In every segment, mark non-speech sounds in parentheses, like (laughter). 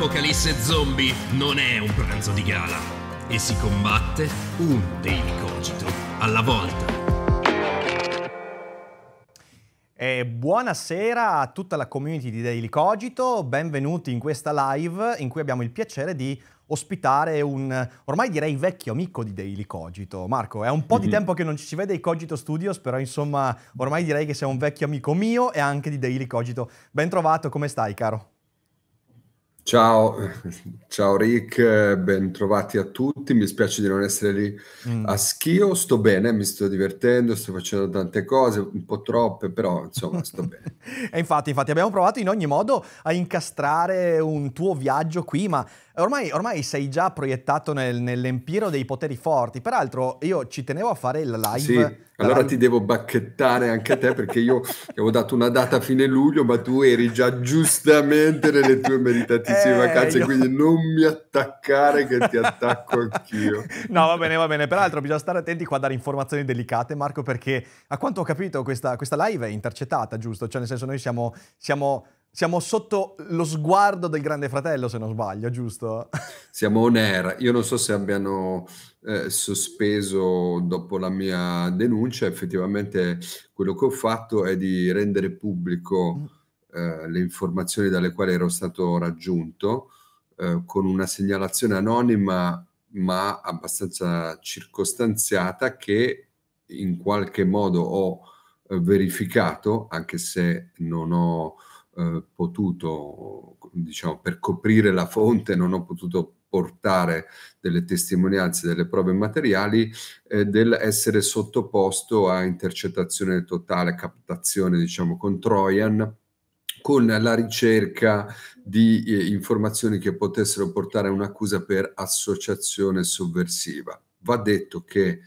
Apocalisse Zombie non è un pranzo di gala e si combatte un Daily Cogito alla volta. E buonasera a tutta la community di Daily Cogito, benvenuti in questa live in cui abbiamo il piacere di ospitare un, ormai direi vecchio amico di Daily Cogito. Marco, è un po' di mm-hmm. tempo che non ci si vede ai Cogito Studios, però insomma ormai direi che sei un vecchio amico mio e anche di Daily Cogito. Ben trovato, come stai caro? Ciao, (laughs) ciao Rick, ben trovati a tutti. Mi spiace di non essere lì mm. a Schio, sto bene, mi sto divertendo, sto facendo tante cose, un po' troppe, però insomma (laughs) sto bene. e infatti, infatti abbiamo provato in ogni modo a incastrare un tuo viaggio qui, ma Ormai, ormai, sei già proiettato nel, nell'empiro dei poteri forti. Peraltro, io ci tenevo a fare il live. Sì, allora live... ti devo bacchettare anche te perché io (laughs) avevo dato una data a fine luglio, ma tu eri già giustamente nelle tue meritatissime eh, vacanze, io... quindi non mi attaccare che ti attacco anch'io. (laughs) No, va bene, va bene. Peraltro, bisogna stare attenti qua a dare informazioni delicate, Marco, perché a quanto ho capito questa, questa live è intercettata, giusto? Cioè, nel senso, noi siamo, siamo siamo sotto lo sguardo del Grande Fratello, se non sbaglio, giusto? (laughs) Siamo on air. Io non so se abbiano eh, sospeso dopo la mia denuncia. Effettivamente quello che ho fatto è di rendere pubblico mm. eh, le informazioni dalle quali ero stato raggiunto eh, con una segnalazione anonima ma abbastanza circostanziata che in qualche modo ho eh, verificato, anche se non ho eh, potuto, diciamo, per coprire la fonte, non ho potuto portare delle testimonianze, delle prove materiali, eh, dell'essere sottoposto a intercettazione totale, captazione, diciamo, con Trojan, con la ricerca di eh, informazioni che potessero portare a un'accusa per associazione sovversiva. Va detto che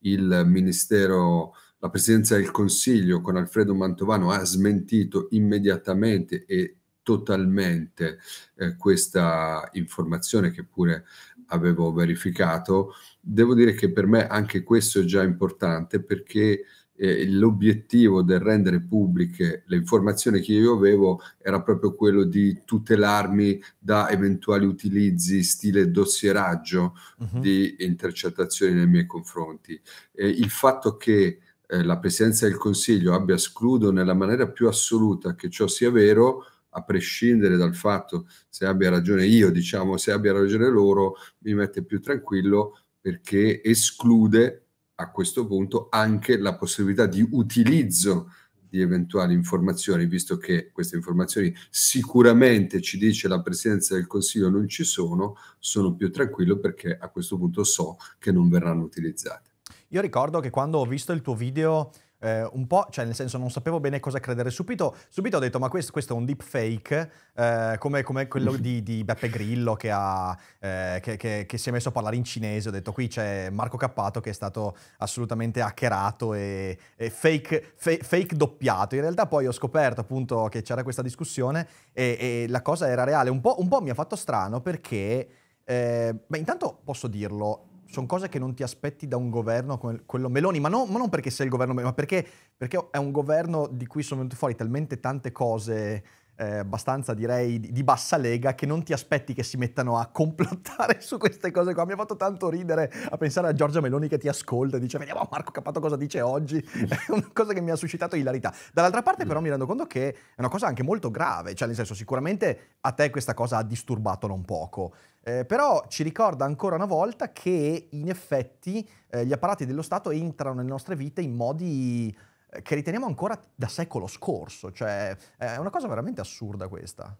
il Ministero la Presidenza del Consiglio con Alfredo Mantovano ha smentito immediatamente e totalmente eh, questa informazione che pure avevo verificato. Devo dire che per me anche questo è già importante perché eh, l'obiettivo del rendere pubbliche le informazioni che io avevo era proprio quello di tutelarmi da eventuali utilizzi stile dossieraggio uh-huh. di intercettazioni nei miei confronti. Eh, il fatto che eh, la Presidenza del Consiglio abbia escluso nella maniera più assoluta che ciò sia vero, a prescindere dal fatto se abbia ragione io, diciamo, se abbia ragione loro, mi mette più tranquillo perché esclude a questo punto anche la possibilità di utilizzo di eventuali informazioni, visto che queste informazioni sicuramente ci dice la Presidenza del Consiglio non ci sono, sono più tranquillo perché a questo punto so che non verranno utilizzate. Io ricordo che quando ho visto il tuo video eh, un po', cioè nel senso non sapevo bene cosa credere, subito, subito ho detto ma questo, questo è un deepfake eh, come, come, quello (laughs) di, di, Beppe Grillo che, ha, eh, che, che, che, si è messo a parlare in cinese, ho detto qui c'è Marco Cappato che è stato assolutamente hackerato e, e fake, fake, fake, doppiato, in realtà poi ho scoperto appunto che c'era questa discussione e, e la cosa era reale, un po', un po', mi ha fatto strano perché, eh, beh intanto posso dirlo, sono cose che non ti aspetti da un governo come quello Meloni, ma, no, ma non perché sei il governo Meloni, ma perché, perché, è un governo di cui sono venute fuori talmente tante cose eh, abbastanza direi di, di, bassa lega che non ti aspetti che si mettano a complottare (laughs) su queste cose qua. Mi ha fatto tanto ridere a pensare a Giorgia Meloni che ti ascolta e dice vediamo Marco Cappato cosa dice oggi. (laughs) È una cosa che mi ha suscitato ilarità. Dall'altra parte però mi rendo conto che è una cosa anche molto grave, cioè nel senso sicuramente a te questa cosa ha disturbato non poco. Eh, però ci ricorda ancora una volta che in effetti eh, gli apparati dello Stato entrano nelle nostre vite in modi eh, che riteniamo ancora da secolo scorso, cioè è una cosa veramente assurda questa.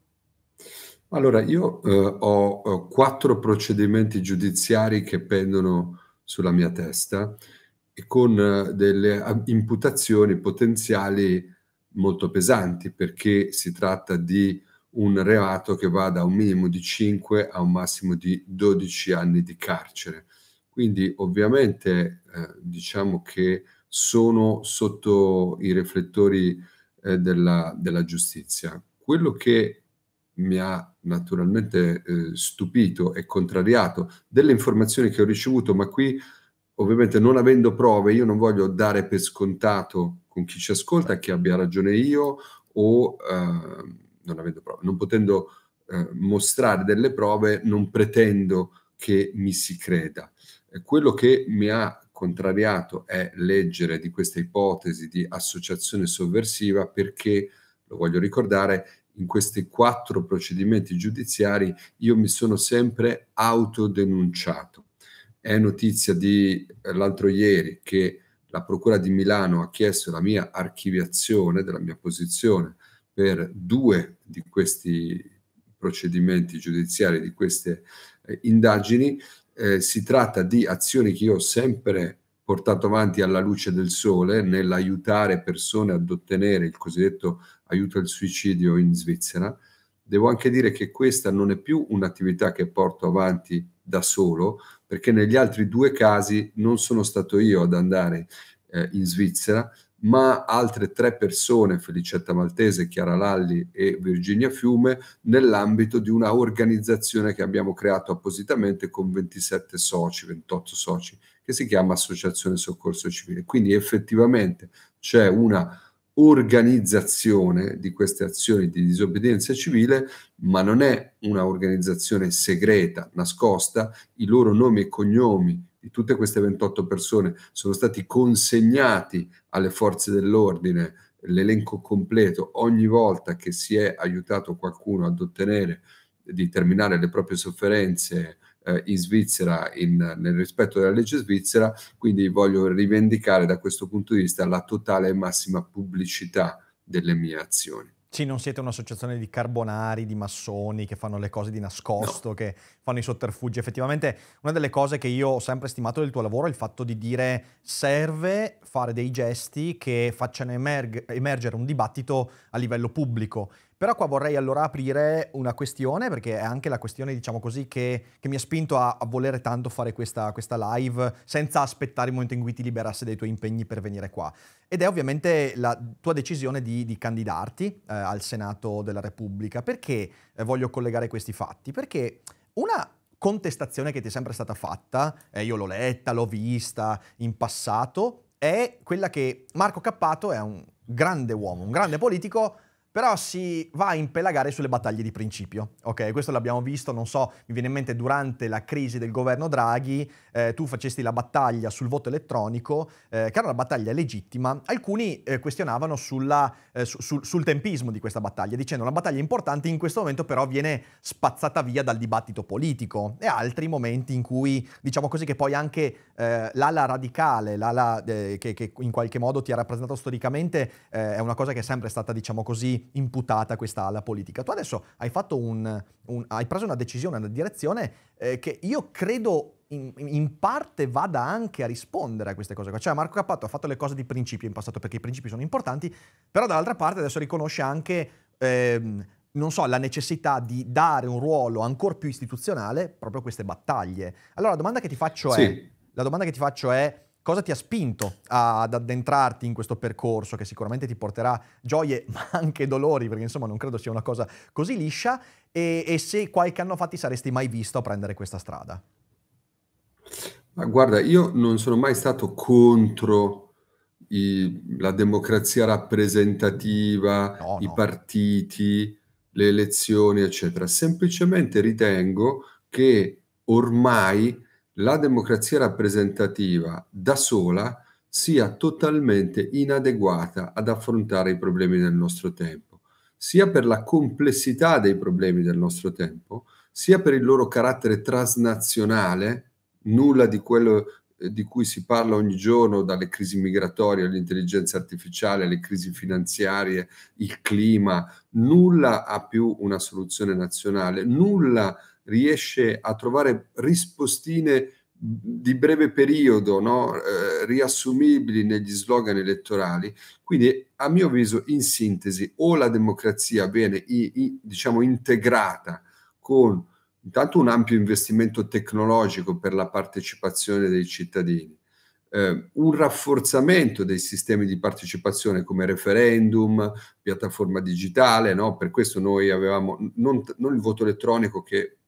Allora, io eh, ho quattro procedimenti giudiziari che pendono sulla mia testa e con eh, delle imputazioni potenziali molto pesanti perché si tratta di un reato che va da un minimo di 5 a un massimo di 12 anni di carcere. Quindi ovviamente eh, diciamo che sono sotto i riflettori eh, della, della, giustizia. Quello che mi ha naturalmente eh, stupito e contrariato delle informazioni che ho ricevuto, ma qui ovviamente non avendo prove, io non voglio dare per scontato con chi ci ascolta che abbia ragione io o eh, non avendo prove, non potendo eh, mostrare delle prove non pretendo che mi si creda. Eh, quello che mi ha contrariato è leggere di questa ipotesi di associazione sovversiva perché, lo voglio ricordare, in questi quattro procedimenti giudiziari io mi sono sempre autodenunciato. È notizia di eh, l'altro ieri che la Procura di Milano ha chiesto la mia archiviazione della mia posizione per due di questi procedimenti giudiziari, di queste eh, indagini. Eh, si tratta di azioni che io ho sempre portato avanti alla luce del sole nell'aiutare persone ad ottenere il cosiddetto aiuto al suicidio in Svizzera. Devo anche dire che questa non è più un'attività che porto avanti da solo, perché negli altri due casi non sono stato io ad andare eh, in Svizzera, ma altre tre persone, Felicetta Maltese, Chiara Lalli e Virginia Fiume, nell'ambito di una organizzazione che abbiamo creato appositamente con 27 soci, 28 soci, che si chiama Associazione Soccorso Civile. Quindi effettivamente c'è una organizzazione di queste azioni di disobbedienza civile, ma non è una organizzazione segreta, nascosta, i loro nomi e cognomi di tutte queste 28 persone sono stati consegnati alle forze dell'ordine, l'elenco completo, ogni volta che si è aiutato qualcuno ad ottenere di terminare le proprie sofferenze eh, in Svizzera in, nel rispetto della legge svizzera, quindi voglio rivendicare da questo punto di vista la totale e massima pubblicità delle mie azioni. Sì, non siete un'associazione di carbonari, di massoni che fanno le cose di nascosto, no. che fanno i sotterfugi. Effettivamente una delle cose che io ho sempre stimato del tuo lavoro è il fatto di dire serve fare dei gesti che facciano emerg- emergere un dibattito a livello pubblico. Però qua vorrei allora aprire una questione, perché è anche la questione, diciamo così, che, che mi ha spinto a, a, volere tanto fare questa, questa, live senza aspettare il momento in cui ti liberassi dai tuoi impegni per venire qua. Ed è ovviamente la tua decisione di, di candidarti eh, al Senato della Repubblica. Perché eh, voglio collegare questi fatti? Perché una contestazione che ti è sempre stata fatta, eh, io l'ho letta, l'ho vista in passato, è quella che Marco Cappato è un grande uomo, un grande politico, però si va a impelagare sulle battaglie di principio. Ok, questo l'abbiamo visto, non so, mi viene in mente durante la crisi del governo Draghi, eh, tu facesti la battaglia sul voto elettronico, eh, che era una battaglia legittima. Alcuni eh, questionavano sulla, eh, su, sul, sul tempismo di questa battaglia, dicendo una battaglia importante in questo momento però viene spazzata via dal dibattito politico e altri momenti in cui, diciamo così, che poi anche eh, l'ala radicale, l'ala eh, che, che, in qualche modo ti ha rappresentato storicamente, è una cosa che è sempre stata, diciamo così, imputata questa ala politica. Tu adesso hai, un, un, hai preso una decisione, una direzione eh, che io credo in, in, parte vada anche a rispondere a queste cose Cioè Marco Cappato ha fatto le cose di principio in passato perché i principi sono importanti, però dall'altra parte adesso riconosce anche... Ehm, non so, la necessità di dare un ruolo ancora più istituzionale proprio a queste battaglie. Allora la domanda che ti faccio sì. è, la domanda che ti faccio è Cosa ti ha spinto ad addentrarti in questo percorso che sicuramente ti porterà gioie (laughs) ma anche dolori, perché insomma non credo sia una cosa così liscia, e, e se qualche anno fa ti saresti mai visto a prendere questa strada? Ma guarda, io non sono mai stato contro i, la democrazia rappresentativa, no, i no. partiti, le elezioni, eccetera. Semplicemente ritengo che ormai la democrazia rappresentativa da sola sia totalmente inadeguata ad affrontare i problemi del nostro tempo, sia per la complessità dei problemi del nostro tempo, sia per il loro carattere transnazionale, nulla di quello eh, di cui si parla ogni giorno, dalle crisi migratorie all'intelligenza artificiale, alle crisi finanziarie, il clima, nulla ha più una soluzione nazionale, nulla riesce a trovare rispostine di breve periodo, no? eh, riassumibili negli slogan elettorali. Quindi, a mio avviso, in sintesi, o la democrazia viene i, i, diciamo, integrata con intanto un ampio investimento tecnologico per la partecipazione dei cittadini, eh, un rafforzamento dei sistemi di partecipazione come referendum, piattaforma digitale, no? per questo noi avevamo non, non il voto elettronico che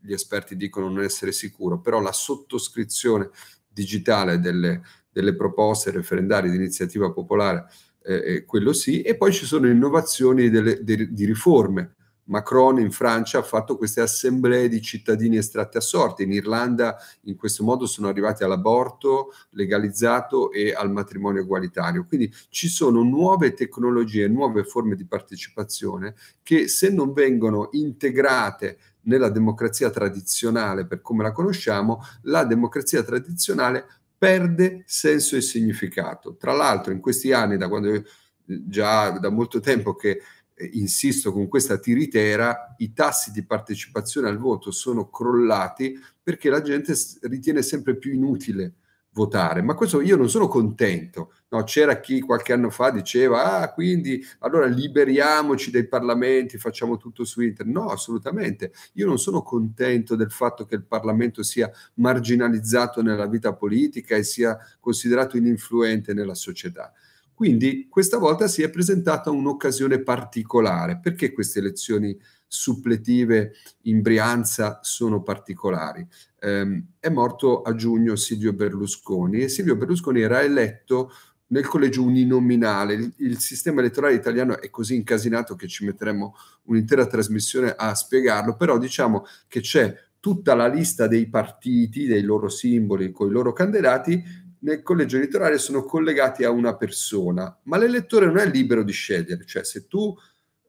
gli esperti dicono non essere sicuro, però la sottoscrizione digitale delle, delle proposte referendarie di iniziativa popolare, eh, quello sì, e poi ci sono innovazioni delle, de, di riforme Macron in Francia ha fatto queste assemblee di cittadini estratti a sorte, in Irlanda in questo modo sono arrivati all'aborto legalizzato e al matrimonio egualitario. Quindi ci sono nuove tecnologie, nuove forme di partecipazione che se non vengono integrate nella democrazia tradizionale per come la conosciamo, la democrazia tradizionale perde senso e significato. Tra l'altro in questi anni, da quando già da molto tempo che eh, insisto con questa tiritera, i tassi di partecipazione al voto sono crollati perché la gente ritiene sempre più inutile votare. Ma questo io non sono contento. No, c'era chi qualche anno fa diceva, ah, quindi allora liberiamoci dai parlamenti, facciamo tutto su internet. No, assolutamente. Io non sono contento del fatto che il Parlamento sia marginalizzato nella vita politica e sia considerato ininfluente nella società. Quindi questa volta si è presentata un'occasione particolare. Perché queste elezioni suppletive in Brianza sono particolari? Eh, è morto a giugno Silvio Berlusconi e Silvio Berlusconi era eletto nel collegio uninominale. Il, il, sistema elettorale italiano è così incasinato che ci metteremo un'intera trasmissione a spiegarlo, però diciamo che c'è tutta la lista dei partiti, dei loro simboli con i loro candidati nel collegio elettorale sono collegati a una persona, ma l'elettore non è libero di scegliere, cioè se tu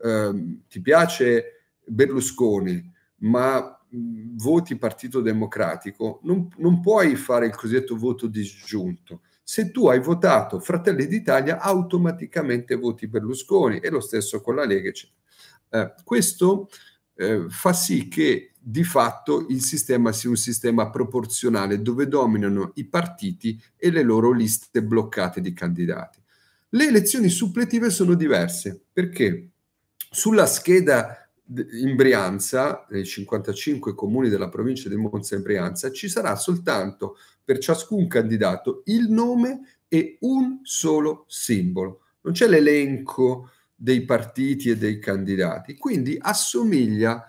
ehm, ti piace Berlusconi, ma voti Partito Democratico, non, non puoi fare il cosiddetto voto disgiunto. Se tu hai votato Fratelli d'Italia, automaticamente voti Berlusconi e lo stesso con la Lega. Eh, questo eh, fa sì che di fatto il sistema sia un sistema proporzionale dove dominano i partiti e le loro liste bloccate di candidati. Le elezioni suppletive sono diverse perché sulla scheda in Brianza, nei 55 comuni della provincia di Monza e Brianza, ci sarà soltanto per ciascun candidato il nome e un solo simbolo. Non c'è l'elenco dei partiti e dei candidati, quindi assomiglia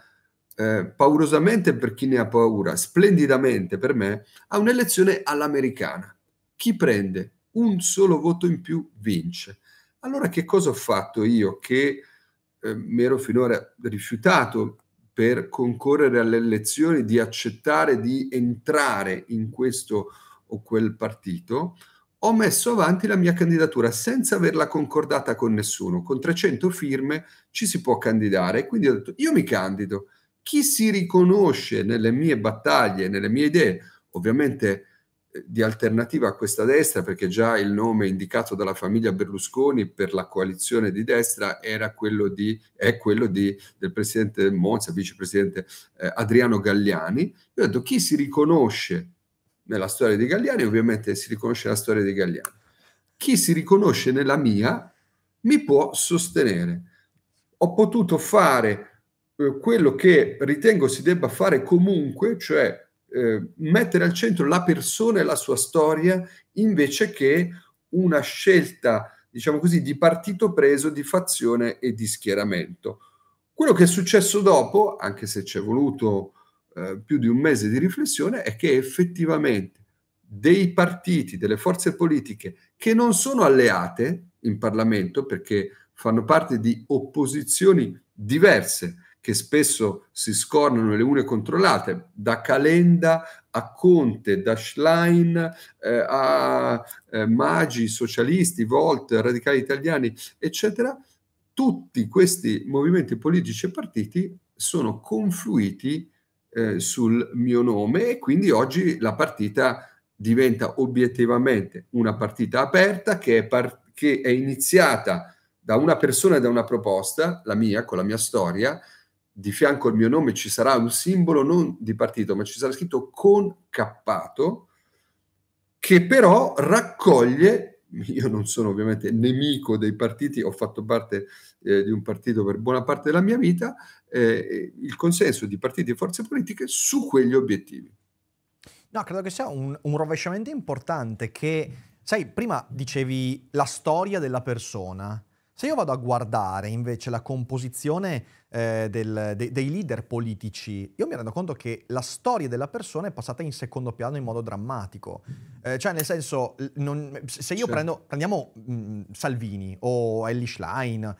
eh, paurosamente per chi ne ha paura, splendidamente per me, a un'elezione all'americana. Chi prende un solo voto in più vince. Allora che cosa ho fatto io che eh, mi ero finora rifiutato per concorrere alle elezioni di accettare di entrare in questo o quel partito? Ho messo avanti la mia candidatura senza averla concordata con nessuno. Con 300 firme ci si può candidare. Quindi ho detto, io mi candido chi si riconosce nelle mie battaglie, nelle mie idee, ovviamente di alternativa a questa destra, perché già il nome indicato dalla famiglia Berlusconi per la coalizione di destra era quello di, è quello di, del presidente Monza, vicepresidente eh, Adriano Galliani. Io ho detto chi si riconosce nella storia di Galliani, ovviamente si riconosce nella storia di Galliani. Chi si riconosce nella mia mi può sostenere. Ho potuto fare eh, quello che ritengo si debba fare comunque, cioè eh, mettere al centro la persona e la sua storia invece che una scelta, diciamo così, di partito preso, di fazione e di schieramento. Quello che è successo dopo, anche se ci è voluto eh, più di un mese di riflessione, è che effettivamente dei partiti, delle forze politiche che non sono alleate in Parlamento perché fanno parte di opposizioni diverse, che spesso si scornano le une contro le altre, da Calenda a Conte, da Schlein eh, a eh, Magi, socialisti, Volt, radicali italiani, eccetera, tutti questi movimenti politici e partiti sono confluiti eh, sul mio nome e quindi oggi la partita diventa obiettivamente una partita aperta che è, par- che è iniziata da una persona e da una proposta, la mia, con la mia storia, di fianco al mio nome ci sarà un simbolo non di partito, ma ci sarà scritto concappato, che però raccoglie, io non sono ovviamente nemico dei partiti, ho fatto parte eh, di un partito per buona parte della mia vita, eh, il consenso di partiti e forze politiche su quegli obiettivi. No, credo che sia un, un rovesciamento importante che, sai, prima dicevi la storia della persona. Se io vado a guardare invece la composizione eh, del, de, dei leader politici, io mi rendo conto che la storia della persona è passata in secondo piano in modo drammatico. Eh, cioè, nel senso, non, se io certo. prendo, prendiamo mh, Salvini o Ellie Schlein,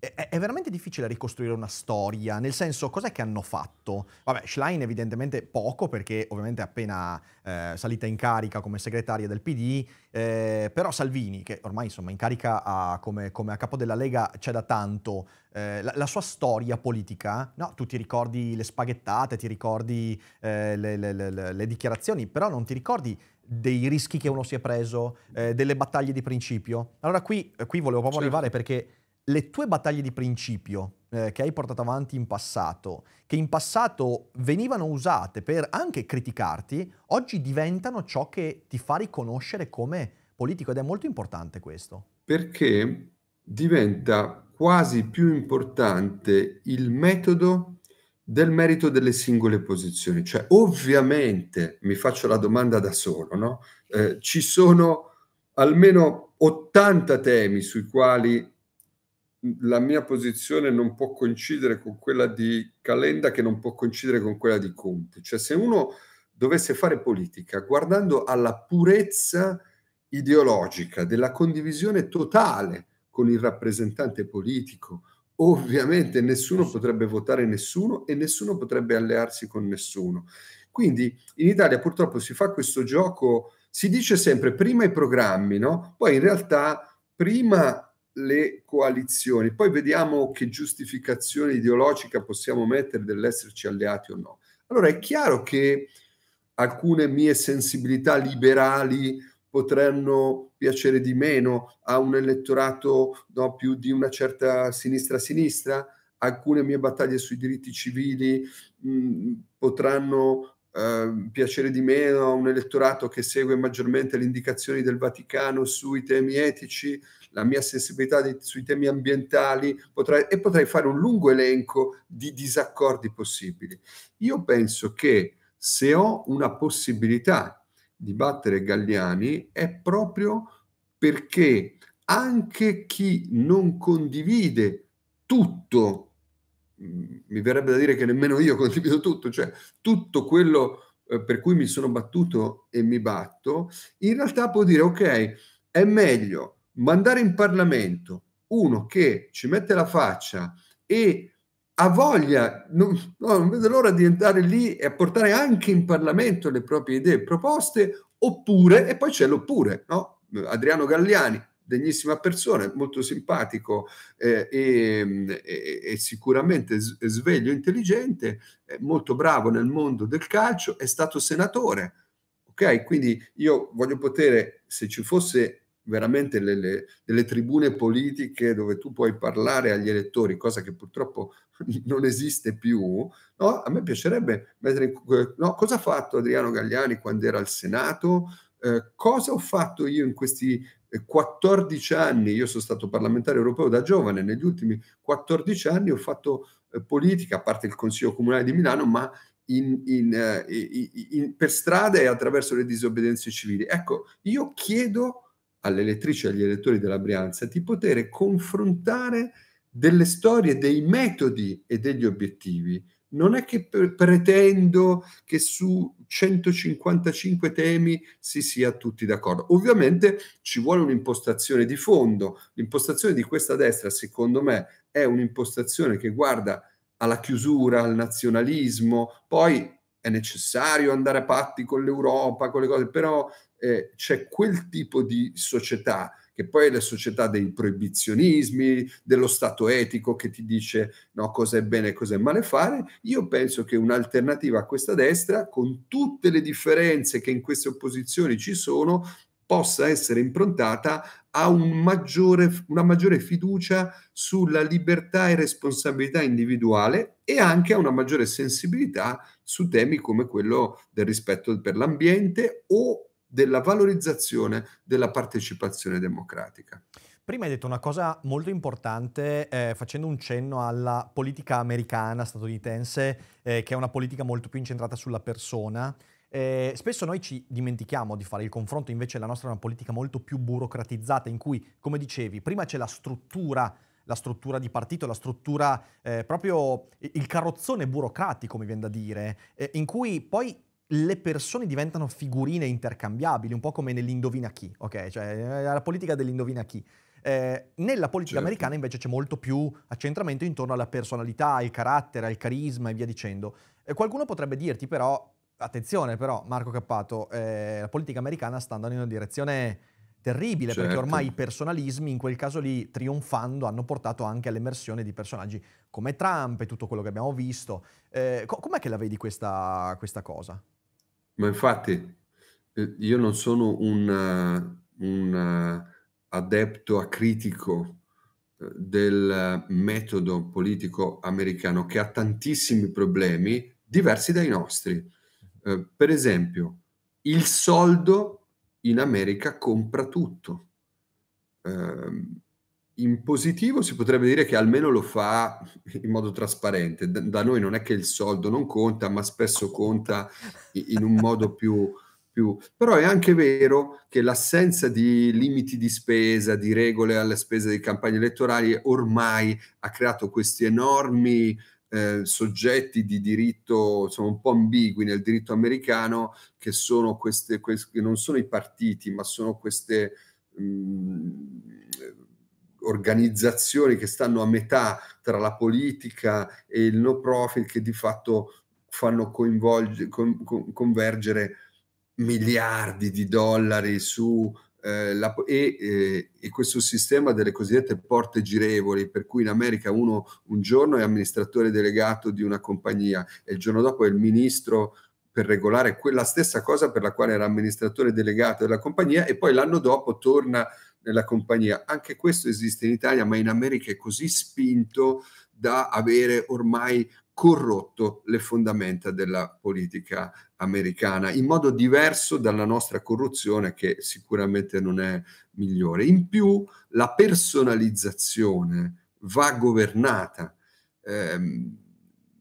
è, veramente difficile ricostruire una storia, nel senso cos'è che hanno fatto? Vabbè, Schlein evidentemente poco perché ovviamente è appena eh, salita in carica come segretaria del PD, eh, però Salvini, che ormai insomma in carica a, come, come, a capo della Lega c'è da tanto, eh, la, la, sua storia politica, no, tu ti ricordi le spaghettate, ti ricordi eh, le, le, le, le dichiarazioni, però non ti ricordi dei rischi che uno si è preso, eh, delle battaglie di principio. Allora qui, qui volevo proprio certo. arrivare perché le tue battaglie di principio eh, che hai portato avanti in passato, che in passato venivano usate per anche criticarti, oggi diventano ciò che ti fa riconoscere come politico ed è molto importante questo. Perché diventa quasi più importante il metodo del merito delle singole posizioni. Cioè, ovviamente, mi faccio la domanda da solo, no? Eh, ci sono almeno 80 temi sui quali la mia posizione non può coincidere con quella di Calenda, che non può coincidere con quella di Conte. Cioè, se uno dovesse fare politica guardando alla purezza ideologica della condivisione totale con il rappresentante politico, ovviamente nessuno potrebbe votare nessuno e nessuno potrebbe allearsi con nessuno. Quindi in Italia purtroppo si fa questo gioco, si dice sempre prima i programmi, no? Poi in realtà prima le coalizioni. Poi vediamo che giustificazione ideologica possiamo mettere dell'esserci alleati o no. Allora è chiaro che alcune mie sensibilità liberali potranno piacere di meno a un elettorato no, più di una certa sinistra-sinistra, alcune mie battaglie sui diritti civili mh, potranno eh, piacere di meno a un elettorato che segue maggiormente le indicazioni del Vaticano sui temi etici, la mia sensibilità di, sui temi ambientali potrei, e potrei fare un lungo elenco di disaccordi possibili. Io penso che se ho una possibilità di battere Galliani è proprio perché anche chi non condivide tutto, mm, mi verrebbe da dire che nemmeno io condivido tutto, cioè tutto quello eh, per cui mi sono battuto e mi batto, in realtà può dire ok, è meglio mandare in Parlamento uno che ci mette la faccia e ha voglia, non, no, non vedo l'ora di entrare lì e portare anche in Parlamento le proprie idee proposte, oppure, e poi c'è l'oppure, no? Adriano Galliani, degnissima persona, molto simpatico eh, e, e, e, sicuramente sveglio, intelligente, molto bravo nel mondo del calcio, è stato senatore. Ok, quindi io voglio poter, se ci fosse veramente le, le, delle tribune politiche dove tu puoi parlare agli elettori, cosa che purtroppo (laughs) non esiste più, no? a me piacerebbe mettere no, cosa ha fatto Adriano Gagliani quando era al Senato, eh, cosa ho fatto io in questi 14 eh, anni, io sono stato parlamentare europeo da giovane, negli ultimi 14 anni ho fatto eh, politica, a parte il Consiglio Comunale di Milano, ma in, in, uh, in, per strada e attraverso le disobbedienze civili. Ecco, io chiedo alle elettrici e agli elettori della Brianza di poter confrontare delle storie, dei metodi e degli obiettivi. Non è che pretendo che su 155 temi si sia tutti d'accordo. Ovviamente ci vuole un'impostazione di fondo. L'impostazione di questa destra, secondo me, è un'impostazione che guarda alla chiusura, al nazionalismo, poi è necessario andare a patti con l'Europa, con le cose, però eh, c'è quel tipo di società che poi è la società dei proibizionismi, dello stato etico che ti dice no, cosa è bene e cosa è male fare, io penso che un'alternativa a questa destra, con tutte le differenze che in queste opposizioni ci sono, possa essere improntata a un maggiore, una maggiore fiducia sulla libertà e responsabilità individuale e anche a una maggiore sensibilità su temi come quello del rispetto per l'ambiente o della valorizzazione della partecipazione democratica. Prima hai detto una cosa molto importante eh, facendo un cenno alla politica americana, statunitense, eh, che è una politica molto più incentrata sulla persona. Eh, spesso noi ci dimentichiamo di fare il confronto, invece la nostra è una politica molto più burocratizzata in cui, come dicevi, prima c'è la struttura la struttura di partito, la struttura eh, proprio il carrozzone burocratico, mi viene da dire, eh, in cui poi le persone diventano figurine intercambiabili, un po' come nell'indovina chi, ok? Cioè la politica dell'indovina chi. Eh, nella politica certo. americana invece c'è molto più accentramento intorno alla personalità, al carattere, al carisma e via dicendo. Eh, qualcuno potrebbe dirti però, attenzione però Marco Cappato, eh, la politica americana sta andando in una direzione terribile certo. perché ormai i personalismi in quel caso lì trionfando hanno portato anche all'emersione di personaggi come Trump e tutto quello che abbiamo visto. Eh, co- com'è che la vedi questa, questa cosa? Ma infatti eh, io non sono un, un adepto a critico eh, del metodo politico americano che ha tantissimi problemi diversi dai nostri. Eh, per esempio, il soldo in America compra tutto. Eh, in positivo si potrebbe dire che almeno lo fa in modo trasparente. Da, noi non è che il soldo non conta, ma spesso conta in un modo più, più... Però è anche vero che l'assenza di limiti di spesa, di regole alle spese di campagne elettorali, ormai ha creato questi enormi eh, soggetti di diritto sono un po' ambigui nel diritto americano che sono queste, queste non sono i partiti ma sono queste mh, mm, organizzazioni che stanno a metà tra la politica e il no profit che di fatto fanno con, con, convergere miliardi di dollari su eh, la, e, eh, e, questo sistema delle cosiddette porte girevoli, per cui in America uno un giorno è amministratore delegato di una compagnia e il giorno dopo è il ministro per regolare quella stessa cosa per la quale era amministratore delegato della compagnia e poi l'anno dopo torna nella compagnia. Anche questo esiste in Italia, ma in America è così spinto da avere ormai corrotto le fondamenta della politica americana in modo diverso dalla nostra corruzione che sicuramente non è migliore. In più la personalizzazione va governata, ehm,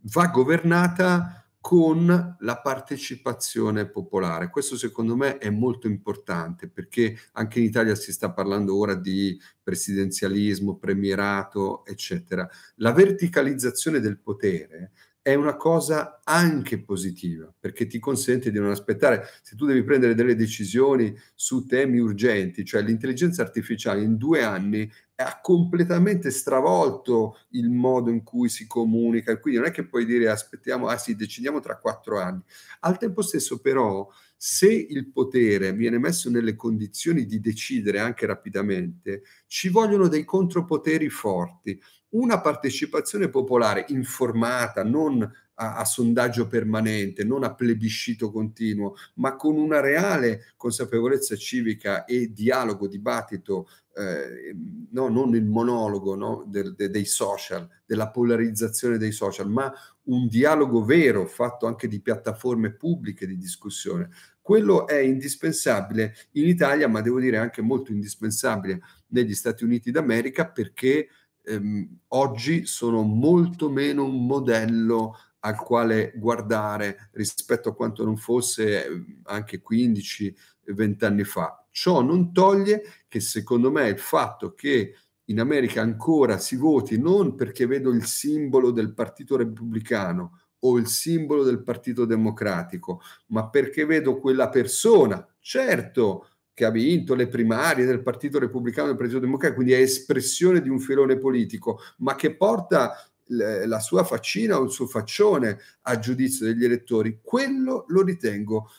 va governata con la partecipazione popolare. Questo secondo me è molto importante perché anche in Italia si sta parlando ora di presidenzialismo, premierato, eccetera. La verticalizzazione del potere è una cosa anche positiva perché ti consente di non aspettare. Se tu devi prendere delle decisioni su temi urgenti, cioè l'intelligenza artificiale in due anni ha completamente stravolto il modo in cui si comunica, quindi non è che puoi dire aspettiamo, ah sì, decidiamo tra quattro anni. Al tempo stesso però, se il potere viene messo nelle condizioni di decidere anche rapidamente, ci vogliono dei contropoteri forti una partecipazione popolare informata, non a, a, sondaggio permanente, non a plebiscito continuo, ma con una reale consapevolezza civica e dialogo, dibattito, eh, no, non il monologo no, del, de, dei social, della polarizzazione dei social, ma un dialogo vero fatto anche di piattaforme pubbliche di discussione. Quello è indispensabile in Italia, ma devo dire anche molto indispensabile negli Stati Uniti d'America perché ehm, oggi sono molto meno un modello al quale guardare rispetto a quanto non fosse ehm, anche 15-20 anni fa. Ciò non toglie che secondo me il fatto che in America ancora si voti non perché vedo il simbolo del Partito Repubblicano o il simbolo del Partito Democratico, ma perché vedo quella persona, certo, che ha vinto le primarie del Partito Repubblicano e del Partito Democratico, quindi è espressione di un filone politico, ma che porta la sua faccina o il suo faccione a giudizio degli elettori, quello lo ritengo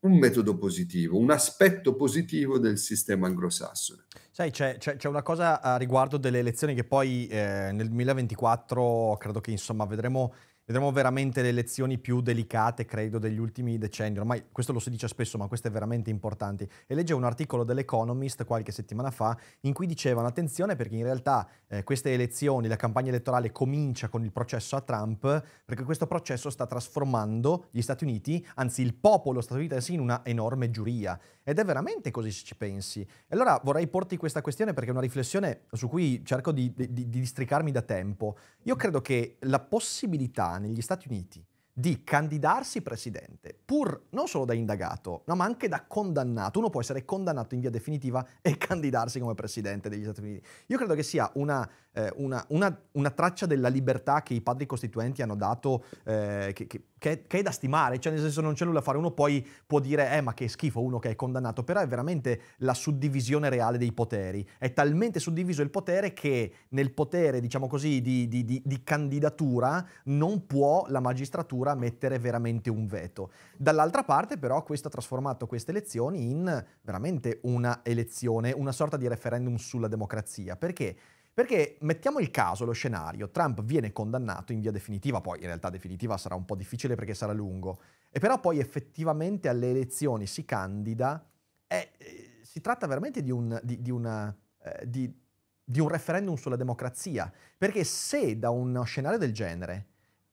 un metodo positivo, un aspetto positivo del sistema anglosassone. Sai, c'è, una cosa a riguardo delle elezioni che poi eh, nel 2024 credo che insomma vedremo Vedremo veramente le elezioni più delicate, credo, degli ultimi decenni. Ormai questo lo si dice spesso, ma questo è veramente importante. E leggevo un articolo dell'Economist qualche settimana fa in cui dicevano attenzione perché in realtà eh, queste elezioni, la campagna elettorale comincia con il processo a Trump, perché questo processo sta trasformando gli Stati Uniti, anzi il popolo statunitense, in una enorme giuria. Ed è veramente così se ci pensi. E allora vorrei porti questa questione perché è una riflessione su cui cerco di, di, di districarmi da tempo. Io credo che la possibilità negli Stati Uniti di candidarsi presidente, pur non solo da indagato, no, ma anche da condannato. Uno può essere condannato in via definitiva e (laughs) candidarsi come presidente degli Stati Uniti. Io credo che sia una, eh, una, una, una traccia della libertà che i padri costituenti hanno dato, eh, che, che, che, che, è da stimare, cioè nel senso non c'è nulla da fare, uno poi può dire eh ma che schifo uno che è condannato, però è veramente la suddivisione reale dei poteri, è talmente suddiviso il potere che nel potere diciamo così di, di, di, di candidatura non può la magistratura mettere veramente un veto. Dall'altra parte però questo ha trasformato queste elezioni in veramente una elezione, una sorta di referendum sulla democrazia, perché? Perché mettiamo il caso, lo scenario, Trump viene condannato in via definitiva, poi in realtà definitiva sarà un po' difficile perché sarà lungo, e però poi effettivamente alle elezioni si candida, e, eh, si tratta veramente di un, di, di, una, eh, di, di un referendum sulla democrazia, perché se da uno scenario del genere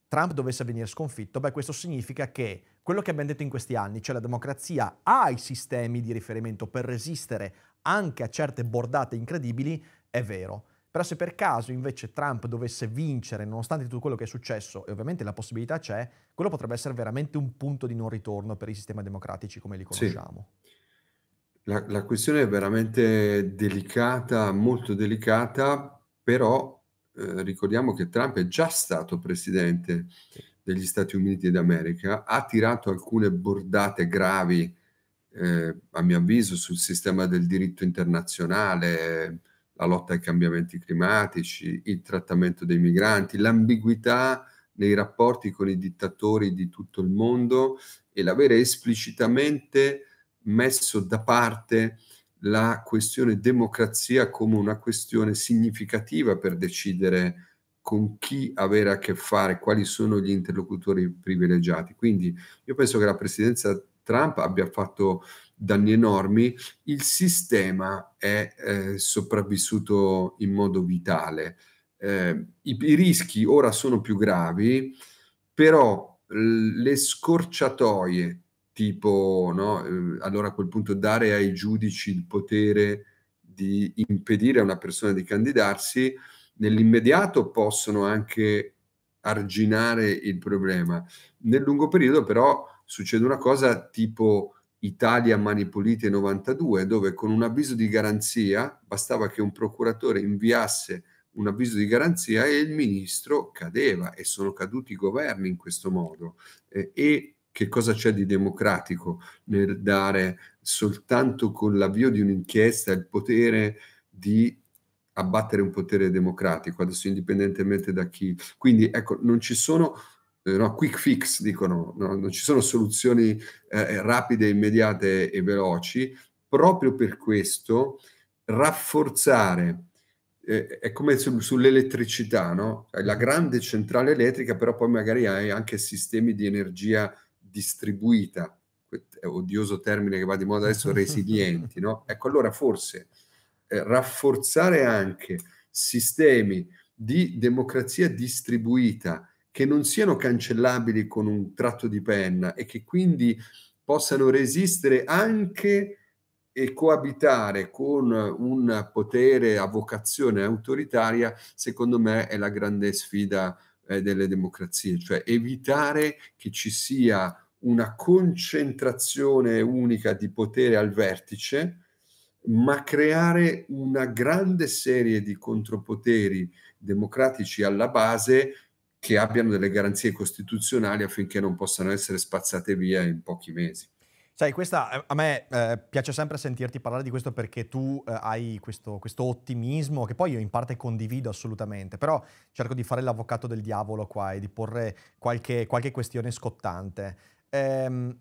Trump dovesse venire sconfitto, beh questo significa che quello che abbiamo detto in questi anni, cioè la democrazia ha i sistemi di riferimento per resistere anche a certe bordate incredibili, è vero. Però se per caso invece Trump dovesse vincere, nonostante tutto quello che è successo, e ovviamente la possibilità c'è, quello potrebbe essere veramente un punto di non ritorno per i sistemi democratici come li conosciamo. Sì. La, la questione è veramente delicata, molto delicata, però eh, ricordiamo che Trump è già stato presidente degli Stati Uniti d'America, ha tirato alcune bordate gravi, eh, a mio avviso, sul sistema del diritto internazionale, la lotta ai cambiamenti climatici, il trattamento dei migranti, l'ambiguità nei rapporti con i dittatori di tutto il mondo e l'avere esplicitamente messo da parte la questione democrazia come una questione significativa per decidere con chi avere a che fare, quali sono gli interlocutori privilegiati. Quindi io penso che la presidenza Trump abbia fatto danni enormi, il sistema è eh, sopravvissuto in modo vitale. Eh, i, i, rischi ora sono più gravi, però le scorciatoie, tipo, no, eh, allora a quel punto dare ai giudici il potere di impedire a una persona di candidarsi, nell'immediato possono anche arginare il problema. Nel lungo periodo però succede una cosa tipo Italia Mani Pulite 92, dove con un avviso di garanzia bastava che un procuratore inviasse un avviso di garanzia e il ministro cadeva e sono caduti i governi in questo modo. Eh, e che cosa c'è di democratico nel dare soltanto con l'avvio di un'inchiesta il potere di abbattere un potere democratico, adesso indipendentemente da chi. Quindi ecco, non ci sono no, quick fix, dicono, no? non ci sono soluzioni eh, eh, rapide, immediate e veloci. Proprio per questo rafforzare eh, è come su, sull'elettricità, no? la grande centrale elettrica, però poi magari hai anche sistemi di energia distribuita, odioso termine che va di moda adesso, (laughs) resilienti, no? Ecco, allora forse eh, rafforzare anche sistemi di democrazia distribuita che non siano cancellabili con un tratto di penna e che quindi possano resistere anche e coabitare con un potere a vocazione autoritaria, secondo me è la grande sfida eh, delle democrazie, cioè evitare che ci sia una concentrazione unica di potere al vertice, ma creare una grande serie di contropoteri democratici alla base che abbiano delle garanzie costituzionali affinché non possano essere spazzate via in pochi mesi. Sai, questa, eh, a me eh, piace sempre sentirti parlare di questo perché tu eh, hai questo, questo, ottimismo che poi io in parte condivido assolutamente, però cerco di fare l'avvocato del diavolo qua e di porre qualche, qualche questione scottante. Ehm,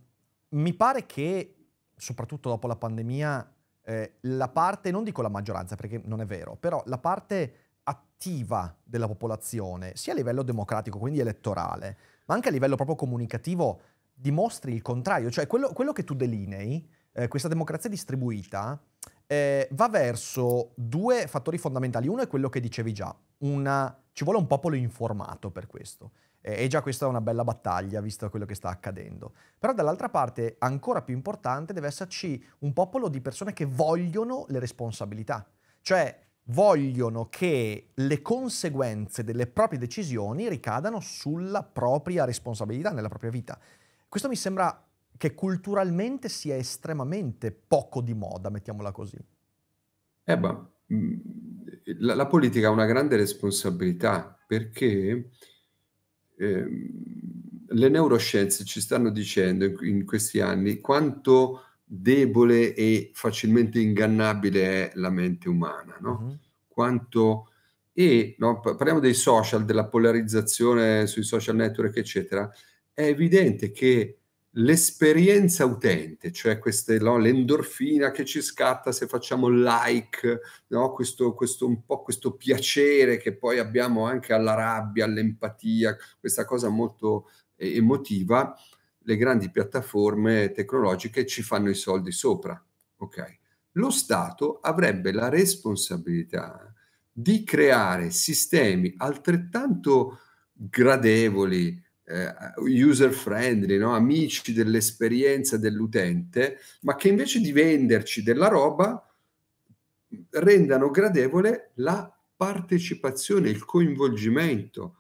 mi pare che, soprattutto dopo la pandemia, eh, la parte, non dico la maggioranza perché non è vero, però la parte attiva della popolazione, sia a livello democratico, quindi elettorale, ma anche a livello proprio comunicativo, dimostri il contrario. Cioè quello, quello che tu delinei, eh, questa democrazia distribuita, eh, va verso due fattori fondamentali. Uno è quello che dicevi già, una, ci vuole un popolo informato per questo. E già questa è una bella battaglia, visto quello che sta accadendo. Però dall'altra parte, ancora più importante, deve esserci un popolo di persone che vogliono le responsabilità. Cioè, vogliono che le conseguenze delle proprie decisioni ricadano sulla propria responsabilità nella propria vita. Questo mi sembra che culturalmente sia estremamente poco di moda, mettiamola così. Eh beh, la, la politica ha una grande responsabilità perché eh, le neuroscienze ci stanno dicendo in questi anni quanto debole e facilmente ingannabile è la mente umana, no? Mm-hmm. Quanto e no, parliamo dei social, della polarizzazione sui social network, eccetera. È evidente che l'esperienza utente, cioè queste, no, l'endorfina che ci scatta se facciamo like, no, questo, questo, un po' questo piacere che poi abbiamo anche alla rabbia, all'empatia, questa cosa molto eh, emotiva, le grandi piattaforme tecnologiche ci fanno i soldi sopra. Okay. Lo Stato avrebbe la responsabilità di creare sistemi altrettanto gradevoli, eh, user friendly, no? amici dell'esperienza dell'utente, ma che invece di venderci della roba rendano gradevole la partecipazione, il coinvolgimento,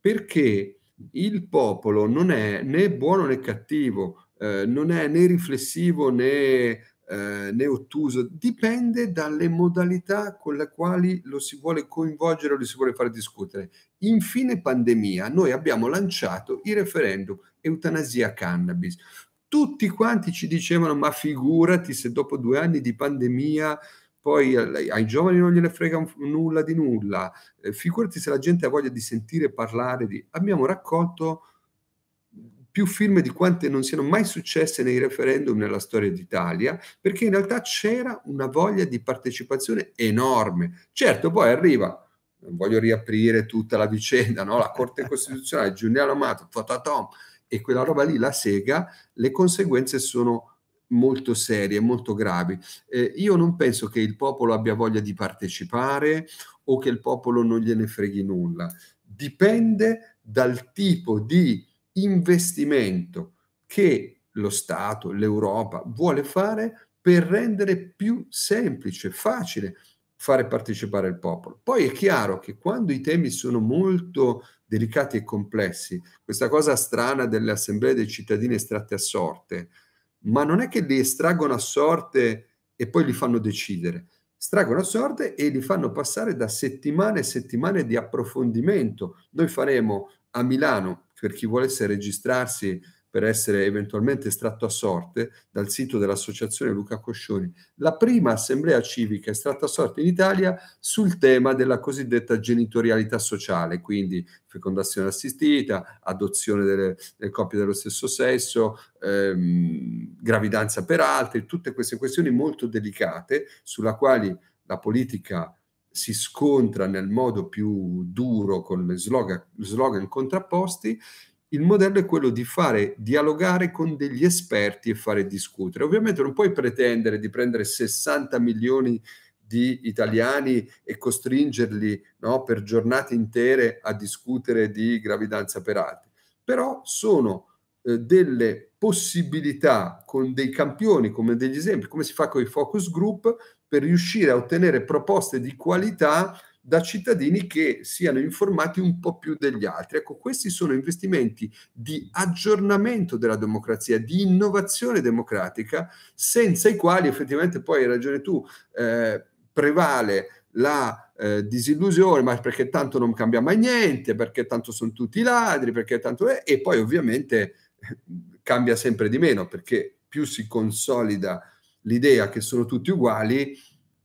perché il popolo non è né buono né cattivo, eh, non è né riflessivo né, eh, né ottuso, dipende dalle modalità con le quali lo si vuole coinvolgere o lo si vuole fare discutere. In fine pandemia noi abbiamo lanciato il referendum eutanasia cannabis. Tutti quanti ci dicevano ma figurati se dopo due anni di pandemia poi ai giovani non gliene frega nulla di nulla, eh, figurati se la gente ha voglia di sentire parlare di... Abbiamo raccolto più firme di quante non siano mai successe nei referendum nella storia d'Italia, perché in realtà c'era una voglia di partecipazione enorme. Certo, poi arriva, non voglio riaprire tutta la vicenda, no? la Corte (laughs) Costituzionale, Giuliano Amato, Totatom, e quella roba lì, la sega, le conseguenze sono molto serie, molto gravi. Eh, io non penso che il popolo abbia voglia di partecipare o che il popolo non gliene freghi nulla. Dipende dal tipo di investimento che lo Stato, l'Europa vuole fare per rendere più semplice, facile fare partecipare il popolo. Poi è chiaro che quando i temi sono molto delicati e complessi, questa cosa strana delle assemblee dei cittadini estratte a sorte, ma non è che li estraggono a sorte e poi li fanno decidere. Estraggono a sorte e li fanno passare da settimane e settimane di approfondimento. Noi faremo a Milano, per chi volesse registrarsi per essere eventualmente estratto a sorte dal sito dell'Associazione Luca Coscioni, la prima assemblea civica estratta a sorte in Italia sul tema della cosiddetta genitorialità sociale, quindi fecondazione assistita, adozione delle, delle coppie dello stesso sesso, ehm, gravidanza per altri, tutte queste questioni molto delicate sulla quali la politica si scontra nel modo più duro con slogan, slogan contrapposti il modello è quello di fare dialogare con degli esperti e fare discutere. Ovviamente non puoi pretendere di prendere 60 milioni di italiani e costringerli no, per giornate intere a discutere di gravidanza per altri, però sono eh, delle possibilità con dei campioni come degli esempi, come si fa con i focus group, per riuscire a ottenere proposte di qualità da cittadini che siano informati un po' più degli altri. Ecco, questi sono investimenti di aggiornamento della democrazia, di innovazione democratica, senza i quali effettivamente poi hai ragione tu, eh, prevale la eh, disillusione, ma perché tanto non cambia mai niente, perché tanto sono tutti ladri, perché tanto è, e poi ovviamente (laughs) cambia sempre di meno, perché più si consolida l'idea che sono tutti uguali,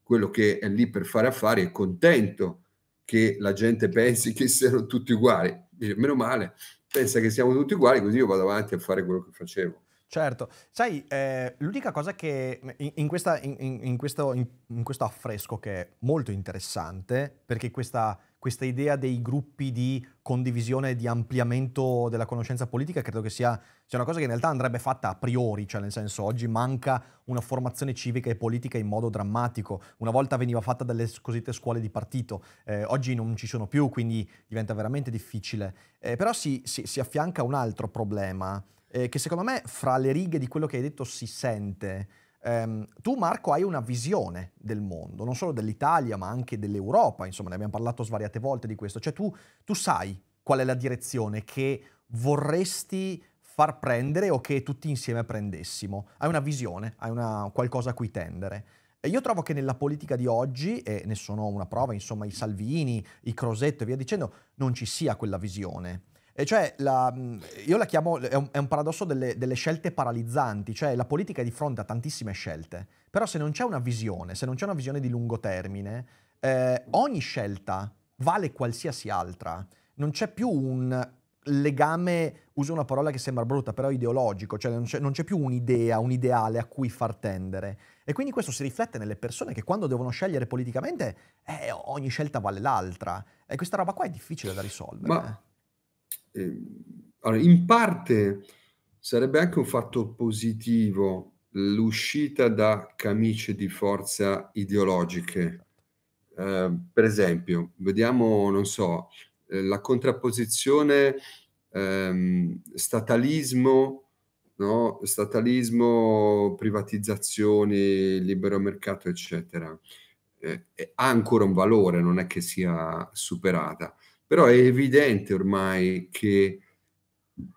quello che è lì per fare affari è contento che la gente pensi che siano tutti uguali. Meno male, pensa che siamo tutti uguali, così io vado avanti a fare quello che facevo. Certo, sai, eh, l'unica cosa che in, in, questa, in, in questo, questo, affresco che è molto interessante, perché questa, questa idea dei gruppi di condivisione e di ampliamento della conoscenza politica credo che sia, sia, una cosa che in realtà andrebbe fatta a priori, cioè nel senso oggi manca una formazione civica e politica in modo drammatico, una volta veniva fatta dalle cosiddette scuole di partito, eh, oggi non ci sono più, quindi diventa veramente difficile, eh, però si, si, si affianca un altro problema eh, che secondo me fra le righe di quello che hai detto si sente. Um, tu Marco hai una visione del mondo, non solo dell'Italia ma anche dell'Europa, insomma ne abbiamo parlato svariate volte di questo, cioè tu, tu sai qual è la direzione che vorresti far prendere o che tutti insieme prendessimo. Hai una visione, hai una, qualcosa a cui tendere. E io trovo che nella politica di oggi, e ne sono una prova, insomma, i Salvini, i Crosetto e via dicendo, non ci sia quella visione. E cioè, la, io la chiamo, è un, è un paradosso delle, delle, scelte paralizzanti, cioè la politica è di fronte a tantissime scelte, però se non c'è una visione, se non c'è una visione di lungo termine, eh, ogni scelta vale qualsiasi altra. Non c'è più un legame, uso una parola che sembra brutta, però ideologico, cioè non c'è, non c'è più un'idea, un ideale a cui far tendere. E quindi questo si riflette nelle persone che quando devono scegliere politicamente, eh, ogni scelta vale l'altra. E questa roba qua è difficile da risolvere. Ma eh, allora, in parte sarebbe anche un fatto positivo l'uscita da camicie di forza ideologiche. Eh, per esempio, vediamo, non so, eh, la contrapposizione ehm, statalismo, no? statalismo, privatizzazioni, libero mercato, eccetera. Eh, ha ancora un valore, non è che sia superata. Però è evidente ormai che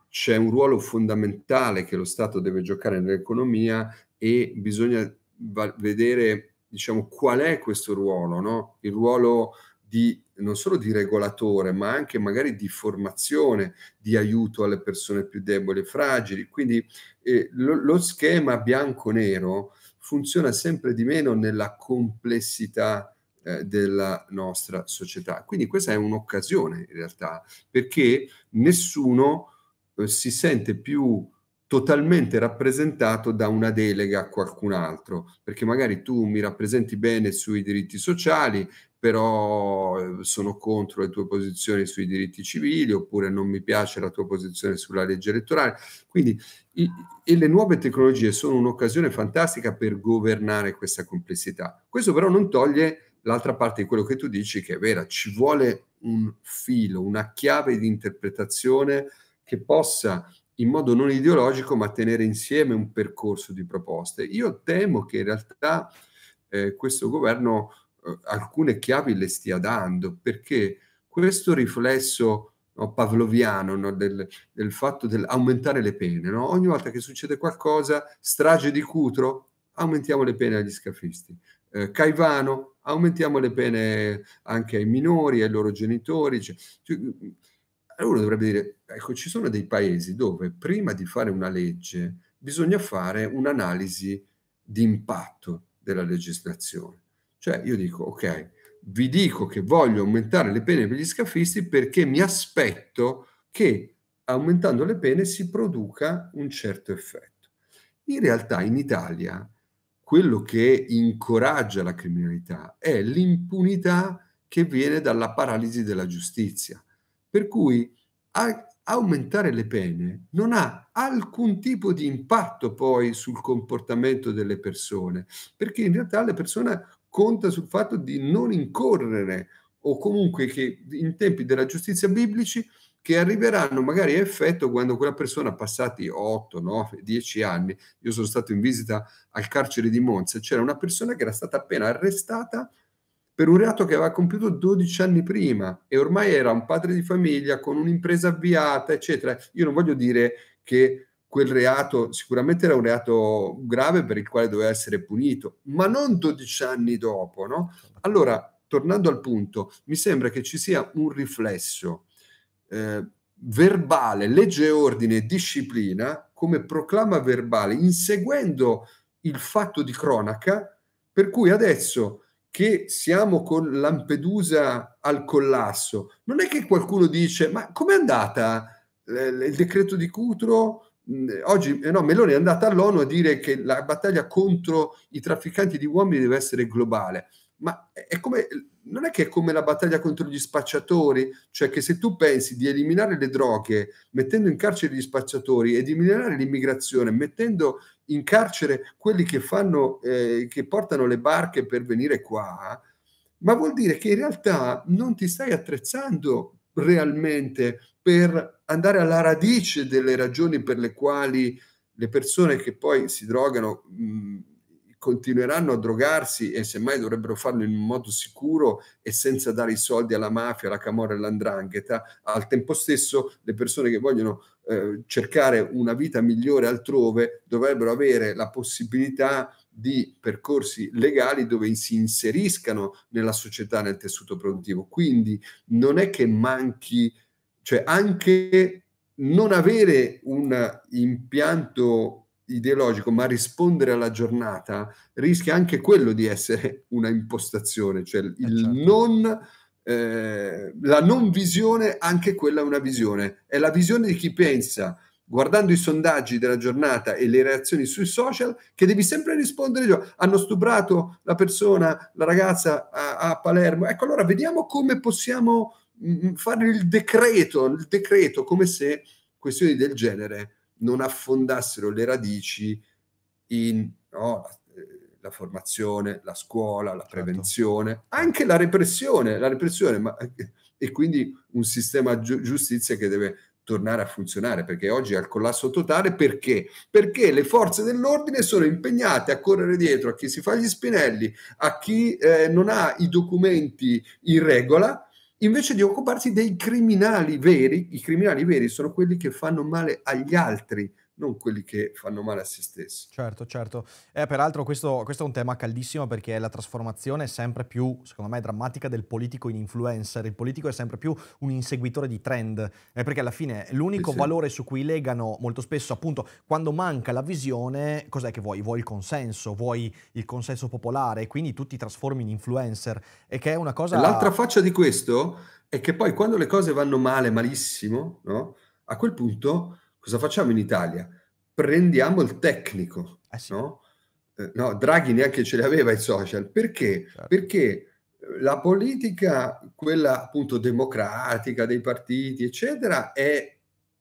c'è un ruolo fondamentale che lo Stato deve giocare nell'economia e bisogna va- vedere diciamo, qual è questo ruolo, no? il ruolo di, non solo di regolatore, ma anche magari di formazione, di aiuto alle persone più deboli e fragili. Quindi eh, lo, lo schema bianco-nero funziona sempre di meno nella complessità eh, della nostra società. Quindi questa è un'occasione in realtà, perché nessuno eh, si sente più totalmente rappresentato da una delega a qualcun altro, perché magari tu mi rappresenti bene sui diritti sociali, però eh, sono contro le tue posizioni sui diritti civili, oppure non mi piace la tua posizione sulla legge elettorale. Quindi i, e le nuove tecnologie sono un'occasione fantastica per governare questa complessità. Questo però non toglie l'altra parte di quello che tu dici che è vera, ci vuole un filo, una chiave di interpretazione che possa in modo non ideologico ma tenere insieme un percorso di proposte. Io temo che in realtà eh, questo governo eh, alcune chiavi le stia dando perché questo riflesso no, pavloviano no, del, del, fatto di aumentare le pene, no? ogni volta che succede qualcosa, strage di Cutro, aumentiamo le pene agli scafisti. Eh, Caivano, aumentiamo le pene anche ai minori, ai loro genitori. Cioè, cioè, uno dovrebbe dire, ecco, ci sono dei paesi dove prima di fare una legge bisogna fare un'analisi di impatto della legislazione. Cioè io dico, ok, vi dico che voglio aumentare le pene per gli scafisti perché mi aspetto che aumentando le pene si produca un certo effetto. In realtà in Italia quello che incoraggia la criminalità è l'impunità che viene dalla paralisi della giustizia. Per cui a, aumentare le pene non ha alcun tipo di impatto poi sul comportamento delle persone, perché in realtà le persone conta sul fatto di non incorrere o comunque che in tempi della giustizia biblici che arriveranno magari a effetto quando quella persona passati 8, 9, 10 anni, io sono stato in visita al carcere di Monza, c'era una persona che era stata appena arrestata per un reato che aveva compiuto 12 anni prima e ormai era un padre di famiglia con un'impresa avviata, eccetera. Io non voglio dire che quel reato sicuramente era un reato grave per il quale doveva essere punito, ma non 12 anni dopo, no? Allora, tornando al punto, mi sembra che ci sia un riflesso eh, verbale, legge, ordine e disciplina come proclama verbale, inseguendo il fatto di cronaca, per cui adesso che siamo con Lampedusa al collasso, non è che qualcuno dice ma com'è andata eh, il decreto di Cutro? Mm, oggi eh no, Meloni è andata all'ONU a dire che la battaglia contro i trafficanti di uomini deve essere globale, ma è come non è che è come la battaglia contro gli spacciatori, cioè che se tu pensi di eliminare le droghe mettendo in carcere gli spacciatori ed eliminare l'immigrazione mettendo in carcere quelli che fanno, eh, che portano le barche per venire qua, ma vuol dire che in realtà non ti stai attrezzando realmente per andare alla radice delle ragioni per le quali le persone che poi si drogano mh, continueranno a drogarsi e semmai dovrebbero farlo in modo sicuro e senza dare i soldi alla mafia, alla camorra e all'andrangheta. Al tempo stesso le persone che vogliono eh, cercare una vita migliore altrove dovrebbero avere la possibilità di percorsi legali dove si inseriscano nella società, nel tessuto produttivo. Quindi non è che manchi cioè anche non avere un impianto ideologico, ma rispondere alla giornata, rischia anche quello di essere una impostazione, cioè il eh, certo. non, eh, la non visione, anche quella è una visione. È la visione di chi pensa, guardando i sondaggi della giornata e le reazioni sui social, che devi sempre rispondere, hanno stuprato la persona, la ragazza a, a Palermo, ecco allora vediamo come possiamo mh, mm, fare il decreto, il decreto, come se questioni del genere non affondassero le radici in no, la, eh, formazione, la scuola, la certo. prevenzione, certo. anche la repressione, la repressione ma, e quindi un sistema gi- giustizia che deve tornare a funzionare perché oggi è al collasso totale perché? Perché le forze dell'ordine sono impegnate a correre dietro a chi si fa gli spinelli, a chi eh, non ha i documenti in regola invece di occuparsi dei criminali veri, i criminali veri sono quelli che fanno male agli altri, non quelli che fanno male a se stessi. Certo, certo. Eh, peraltro questo, questo, è un tema caldissimo perché la trasformazione è sempre più, secondo me, drammatica del politico in influencer. Il politico è sempre più un inseguitore di trend, eh, perché alla fine l'unico sì, sì. valore su cui legano molto spesso, appunto, quando manca la visione, cos'è che vuoi? Vuoi il consenso, vuoi il consenso popolare, quindi tu ti trasformi in influencer, e che è una cosa... L'altra faccia di questo è che poi quando le cose vanno male, malissimo, no? a quel punto Cosa facciamo in Italia? Prendiamo il tecnico, eh sì. no? Eh, no? Draghi neanche ce li aveva i social. Perché? Certo. Perché eh, la politica, quella appunto democratica dei partiti, eccetera, è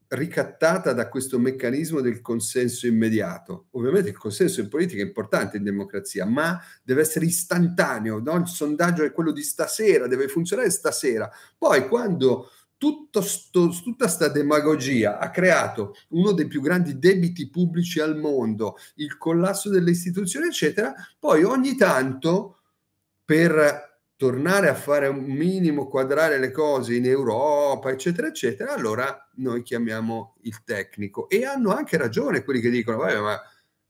ricattata da questo meccanismo del consenso immediato. Ovviamente il consenso in politica è importante in democrazia, ma deve essere istantaneo, no? il sondaggio è quello di stasera, deve funzionare stasera. Poi quando sto, tutta questa demagogia ha creato uno dei più grandi debiti pubblici al mondo, il collasso delle istituzioni, eccetera. Poi ogni tanto, per tornare a fare un minimo, quadrare le cose in Europa, eccetera, eccetera, allora noi chiamiamo il tecnico. E hanno anche ragione quelli che dicono, vabbè, ma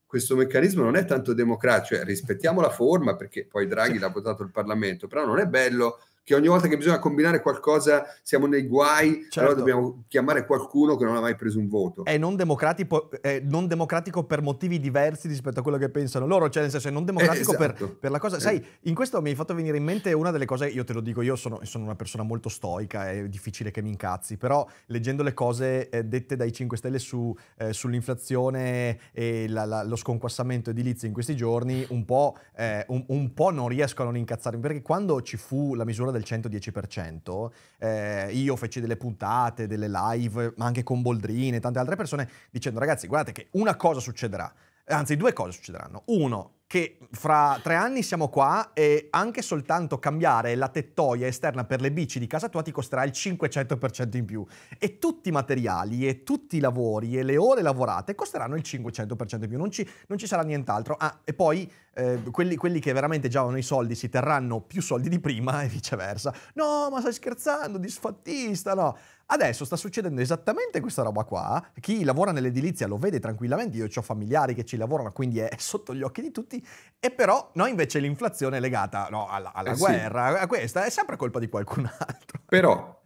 questo meccanismo non è tanto democratico, cioè rispettiamo la forma perché poi Draghi l'ha votato il Parlamento, però non è bello che ogni volta che bisogna combinare qualcosa siamo nei guai, certo. allora dobbiamo chiamare qualcuno che non ha mai preso un voto. È non democratico, è non democratico per motivi diversi rispetto a quello che pensano loro, cioè nel senso è non democratico eh, esatto. per, per, la cosa... Eh. Sai, in questo mi hai fatto venire in mente una delle cose, io te lo dico, io sono, sono una persona molto stoica, è difficile che mi incazzi, però leggendo le cose eh, dette dai 5 Stelle su, eh, sull'inflazione e la, la, lo sconquassamento edilizio in questi giorni, un po', eh, un, un po' non riesco a non incazzarmi, perché quando ci fu la misura del 110%, eh, io feci delle puntate, delle live, ma anche con Boldrini e tante altre persone, dicendo ragazzi guardate che una cosa succederà, anzi due cose succederanno. Uno, che fra tre anni siamo qua e anche soltanto cambiare la tettoia esterna per le bici di casa tua ti costerà il 500% in più e tutti i materiali e tutti i lavori e le ore lavorate costeranno il 500% in più, non ci, non ci sarà nient'altro. Ah, e poi eh, quelli, quelli, che veramente già avevano i soldi si terranno più soldi di prima e viceversa. No, ma stai scherzando, disfattista, no. Adesso sta succedendo esattamente questa roba qua. Chi lavora nell'edilizia lo vede tranquillamente. Io ho familiari che ci lavorano, quindi è (laughs) sotto gli occhi di tutti. E però noi invece l'inflazione è legata no, alla, alla eh guerra, sì. a questa, è sempre colpa di qualcun (laughs) altro. Però,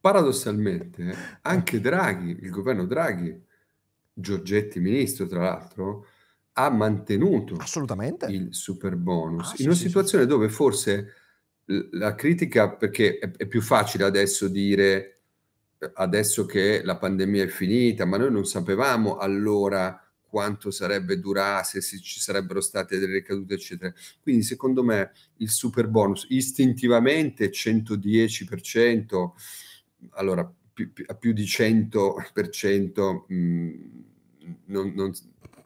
paradossalmente, anche Draghi, il governo Draghi, Giorgetti ministro tra l'altro, ha mantenuto Assolutamente. il super bonus ah, in sì, una sì, situazione dove forse la critica, perché è, è più facile adesso dire adesso che la pandemia è finita, ma noi non sapevamo allora quanto sarebbe durata, se ci sarebbero state delle ricadute, eccetera. Quindi secondo me il super bonus istintivamente 110%, allora più, più, a più di 100% mh, mm, non, non,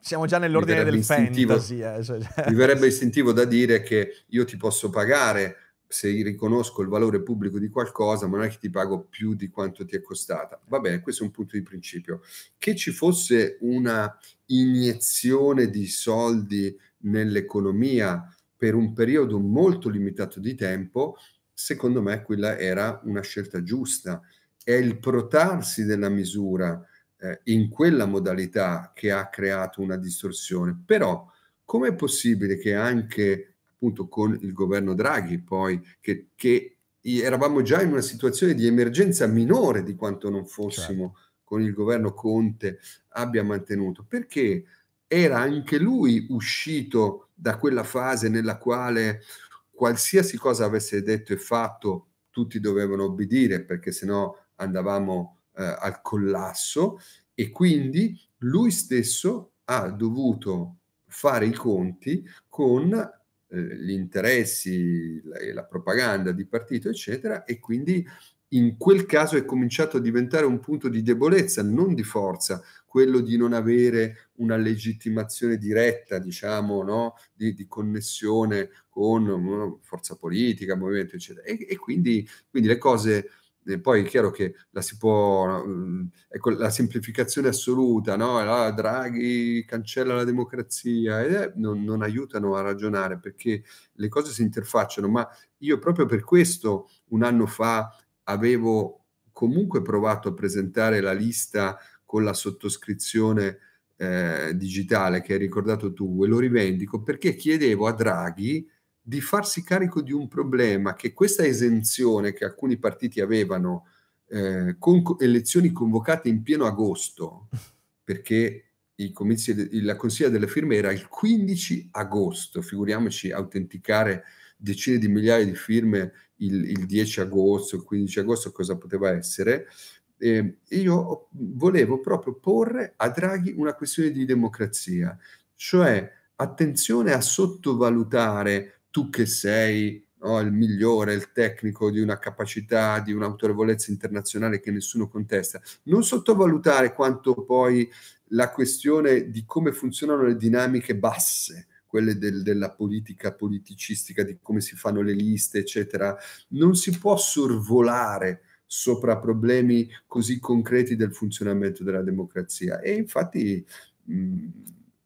siamo già nell'ordine del fantasy. Eh, cioè. (laughs) Mi verrebbe istintivo da dire che io ti posso pagare se riconosco il valore pubblico di qualcosa, ma non è che ti pago più di quanto ti è costata. Va bene, questo è un punto di principio. Che ci fosse una iniezione di soldi nell'economia per un periodo molto limitato di tempo, secondo me quella era una scelta giusta. È il protarsi della misura eh, in quella modalità che ha creato una distorsione. Però, com'è possibile che anche appunto con il governo Draghi poi che, che eravamo già in una situazione di emergenza minore di quanto non fossimo certo. con il governo Conte abbia mantenuto, perché era anche lui uscito da quella fase nella quale qualsiasi cosa avesse detto e fatto tutti dovevano obbedire perché sennò andavamo eh, al collasso e quindi lui stesso ha dovuto fare i conti con gli interessi la, la propaganda di partito, eccetera, e quindi in quel caso è cominciato a diventare un punto di debolezza, non di forza, quello di non avere una legittimazione diretta, diciamo, no? di, di, connessione con una forza politica, movimento, eccetera. E, e quindi, quindi, le cose, eh, poi è chiaro che la si può, mh, ecco, la semplificazione assoluta, no? Ah, Draghi cancella la democrazia, eh, non, non aiutano a ragionare perché le cose si interfacciano, ma io proprio per questo un anno fa avevo comunque provato a presentare la lista con la sottoscrizione eh, digitale che hai ricordato tu e lo rivendico perché chiedevo a Draghi di farsi carico di un problema che questa esenzione che alcuni partiti avevano eh, con elezioni convocate in pieno agosto, (laughs) perché comizi, la consiglia delle firme era il 15 agosto, figuriamoci autenticare decine di migliaia di firme il, il 10 agosto, il 15 agosto, cosa poteva essere, eh, io volevo proprio porre a Draghi una questione di democrazia, cioè attenzione a sottovalutare tu che sei no, il migliore, il tecnico di una capacità, di un'autorevolezza internazionale che nessuno contesta, non sottovalutare quanto poi la questione di come funzionano le dinamiche basse, quelle del, della politica politicistica, di come si fanno le liste, eccetera, non si può sorvolare sopra problemi così concreti del funzionamento della democrazia. E infatti mh,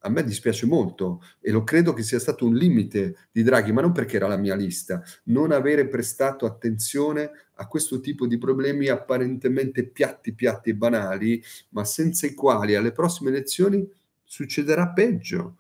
a me dispiace molto e lo credo che sia stato un limite di Draghi, ma non perché era la mia lista, non avere prestato attenzione a questo tipo di problemi apparentemente piatti, piatti e banali, ma senza i quali alle prossime elezioni succederà peggio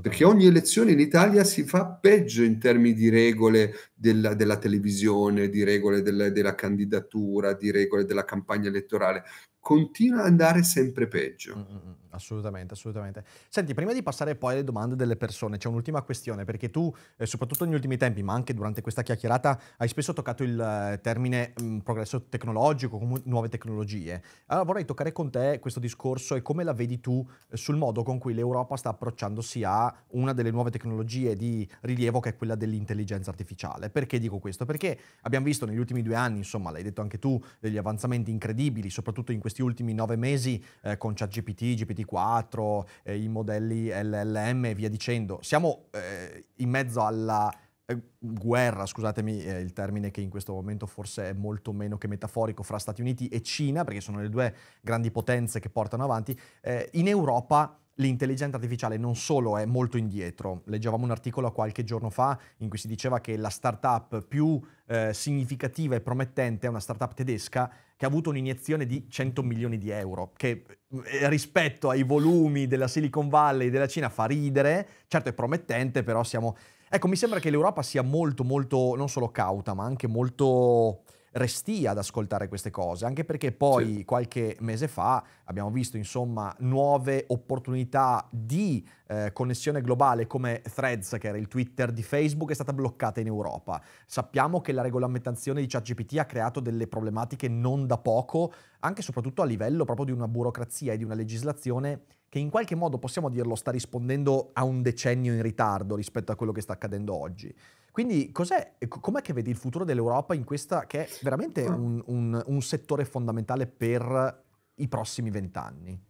perché ogni elezione in Italia si fa peggio in termini di regole della, della televisione, di regole della, della, candidatura, di regole della campagna elettorale. Continua ad andare sempre peggio. Mm, mm, mm. Assolutamente, assolutamente. Senti, prima di passare poi alle domande delle persone, c'è un'ultima questione, perché tu, eh, soprattutto negli ultimi tempi, ma anche durante questa chiacchierata, hai spesso toccato il eh, termine mh, progresso tecnologico, nuove tecnologie. Allora vorrei toccare con te questo discorso e come la vedi tu eh, sul modo con cui l'Europa sta approcciandosi a una delle nuove tecnologie di rilievo che è quella dell'intelligenza artificiale. Perché dico questo? Perché abbiamo visto negli ultimi due anni, insomma, l'hai detto anche tu, degli avanzamenti incredibili, soprattutto in questi ultimi nove mesi eh, con ChatGPT, GPT GPT-4, eh, i modelli LLM e via dicendo. Siamo eh, in mezzo alla eh, guerra, scusatemi eh, il termine che in questo momento forse è molto meno che metaforico, fra Stati Uniti e Cina, perché sono le due grandi potenze che portano avanti. Eh, in Europa l'intelligenza artificiale non solo è molto indietro, leggevamo un articolo qualche giorno fa in cui si diceva che la startup più eh, significativa e promettente è una startup tedesca che ha avuto un'iniezione di 100 milioni di euro, che eh, rispetto ai volumi della Silicon Valley e della Cina fa ridere, certo è promettente, però siamo... Ecco, mi sembra che l'Europa sia molto, molto, non solo cauta, ma anche molto restia ad ascoltare queste cose, anche perché poi sì. qualche mese fa abbiamo visto insomma nuove opportunità di eh, connessione globale come Threads, che era il Twitter di Facebook, è stata bloccata in Europa. Sappiamo che la regolamentazione di ChatGPT ha creato delle problematiche non da poco, anche e soprattutto a livello proprio di una burocrazia e di una legislazione che in qualche modo, possiamo dirlo, sta rispondendo a un decennio in ritardo rispetto a quello che sta accadendo oggi. Quindi cos'è, com'è che vedi il futuro dell'Europa in questa che è veramente ah. un, un, un settore fondamentale per i prossimi vent'anni?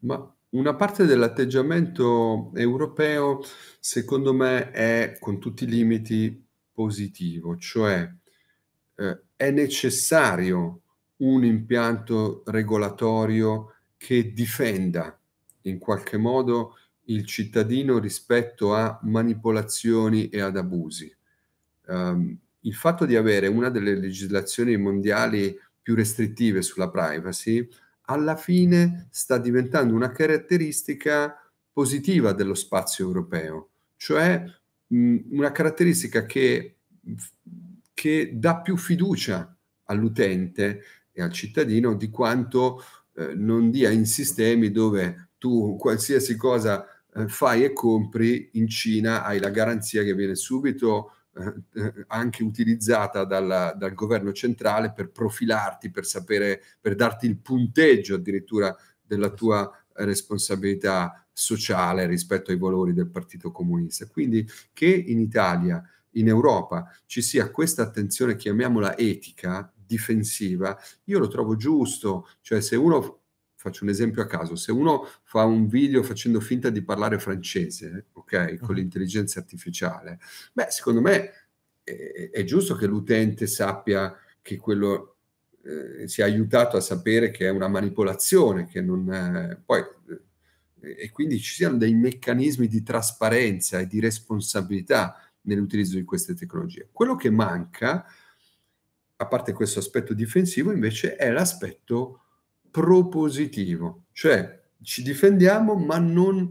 Ma una parte dell'atteggiamento europeo, secondo me, è con tutti i limiti positivo, cioè eh, è necessario un impianto regolatorio che difenda in qualche modo il cittadino rispetto a manipolazioni e ad abusi. Um, il fatto di avere una delle legislazioni mondiali più restrittive sulla privacy alla fine sta diventando una caratteristica positiva dello spazio europeo, cioè mh, una caratteristica che, che dà più fiducia all'utente e al cittadino di quanto eh, non dia in sistemi dove tu qualsiasi cosa eh, fai e compri in Cina hai la garanzia che viene subito eh, eh, anche utilizzata dal, dal, governo centrale per profilarti, per sapere, per darti il punteggio addirittura della tua responsabilità sociale rispetto ai valori del Partito Comunista. Quindi che in Italia, in Europa, ci sia questa attenzione, chiamiamola etica, difensiva, io lo trovo giusto, cioè se uno faccio un esempio a caso, se uno fa un video facendo finta di parlare francese, ok, con l'intelligenza artificiale, beh, secondo me è, è giusto che l'utente sappia che quello eh, sia aiutato a sapere che è una manipolazione, che non è, poi eh, e quindi ci siano dei meccanismi di trasparenza e di responsabilità nell'utilizzo di queste tecnologie. Quello che manca, a parte questo aspetto difensivo, invece è l'aspetto propositivo, cioè ci difendiamo ma non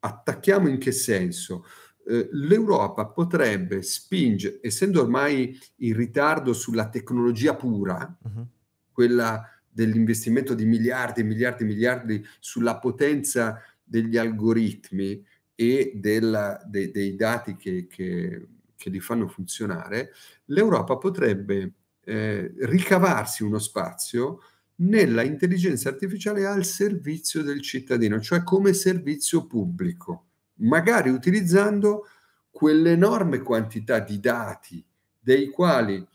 attacchiamo in che senso? Eh, L'Europa potrebbe spingere, essendo ormai in ritardo sulla tecnologia pura, uh-huh. quella dell'investimento di miliardi e miliardi e miliardi sulla potenza degli algoritmi e della, de, dei dati che, che, che, li fanno funzionare, l'Europa potrebbe eh, ricavarsi uno spazio nella intelligenza artificiale al servizio del cittadino, cioè come servizio pubblico, magari utilizzando quell'enorme quantità di dati dei quali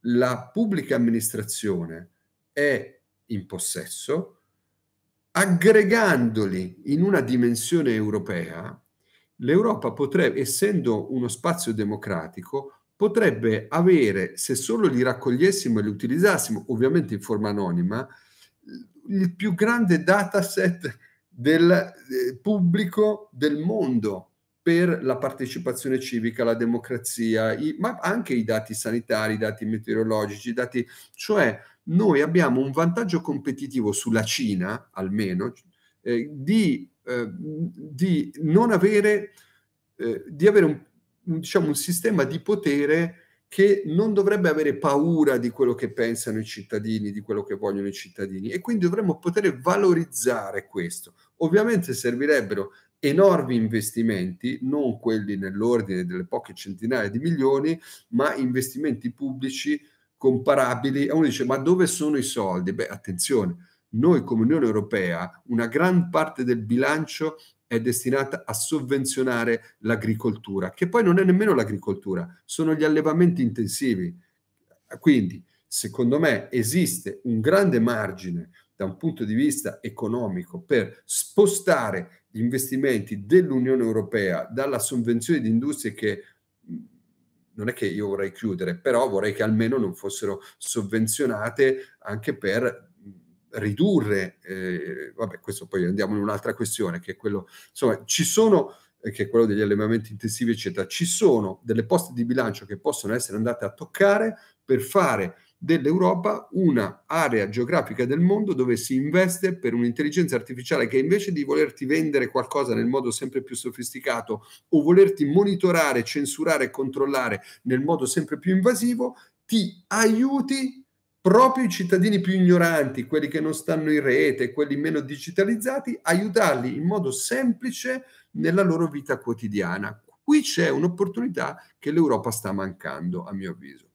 la pubblica amministrazione è in possesso, aggregandoli in una dimensione europea, l'Europa potrebbe, essendo uno spazio democratico, potrebbe avere, se solo li raccogliessimo e li utilizzassimo, ovviamente in forma anonima, il più grande dataset del eh, pubblico del mondo per la partecipazione civica, la democrazia, i, ma anche i dati sanitari, i dati meteorologici, i dati, cioè noi abbiamo un vantaggio competitivo sulla Cina, almeno, eh, di, eh, di, non avere, eh, di avere un diciamo, un sistema di potere che non dovrebbe avere paura di quello che pensano i cittadini, di quello che vogliono i cittadini e quindi dovremmo poter valorizzare questo. Ovviamente servirebbero enormi investimenti, non quelli nell'ordine delle poche centinaia di milioni, ma investimenti pubblici comparabili. E uno dice, ma dove sono i soldi? Beh, attenzione, noi come Unione Europea una gran parte del bilancio è destinata a sovvenzionare l'agricoltura, che poi non è nemmeno l'agricoltura, sono gli allevamenti intensivi. Quindi, secondo me, esiste un grande margine da un punto di vista economico per spostare gli investimenti dell'Unione Europea dalla sovvenzione di industrie che non è che io vorrei chiudere, però vorrei che almeno non fossero sovvenzionate anche per ridurre, eh, vabbè, questo poi andiamo in un'altra questione, che è quello, insomma, ci sono, eh, che è quello degli allevamenti intensivi, eccetera, ci sono delle poste di bilancio che possono essere andate a toccare per fare dell'Europa una area geografica del mondo dove si investe per un'intelligenza artificiale che invece di volerti vendere qualcosa nel modo sempre più sofisticato o volerti monitorare, censurare e controllare nel modo sempre più invasivo, ti aiuti proprio i cittadini più ignoranti, quelli che non stanno in rete, quelli meno digitalizzati, aiutarli in modo semplice nella loro vita quotidiana. Qui c'è un'opportunità che l'Europa sta mancando, a mio avviso.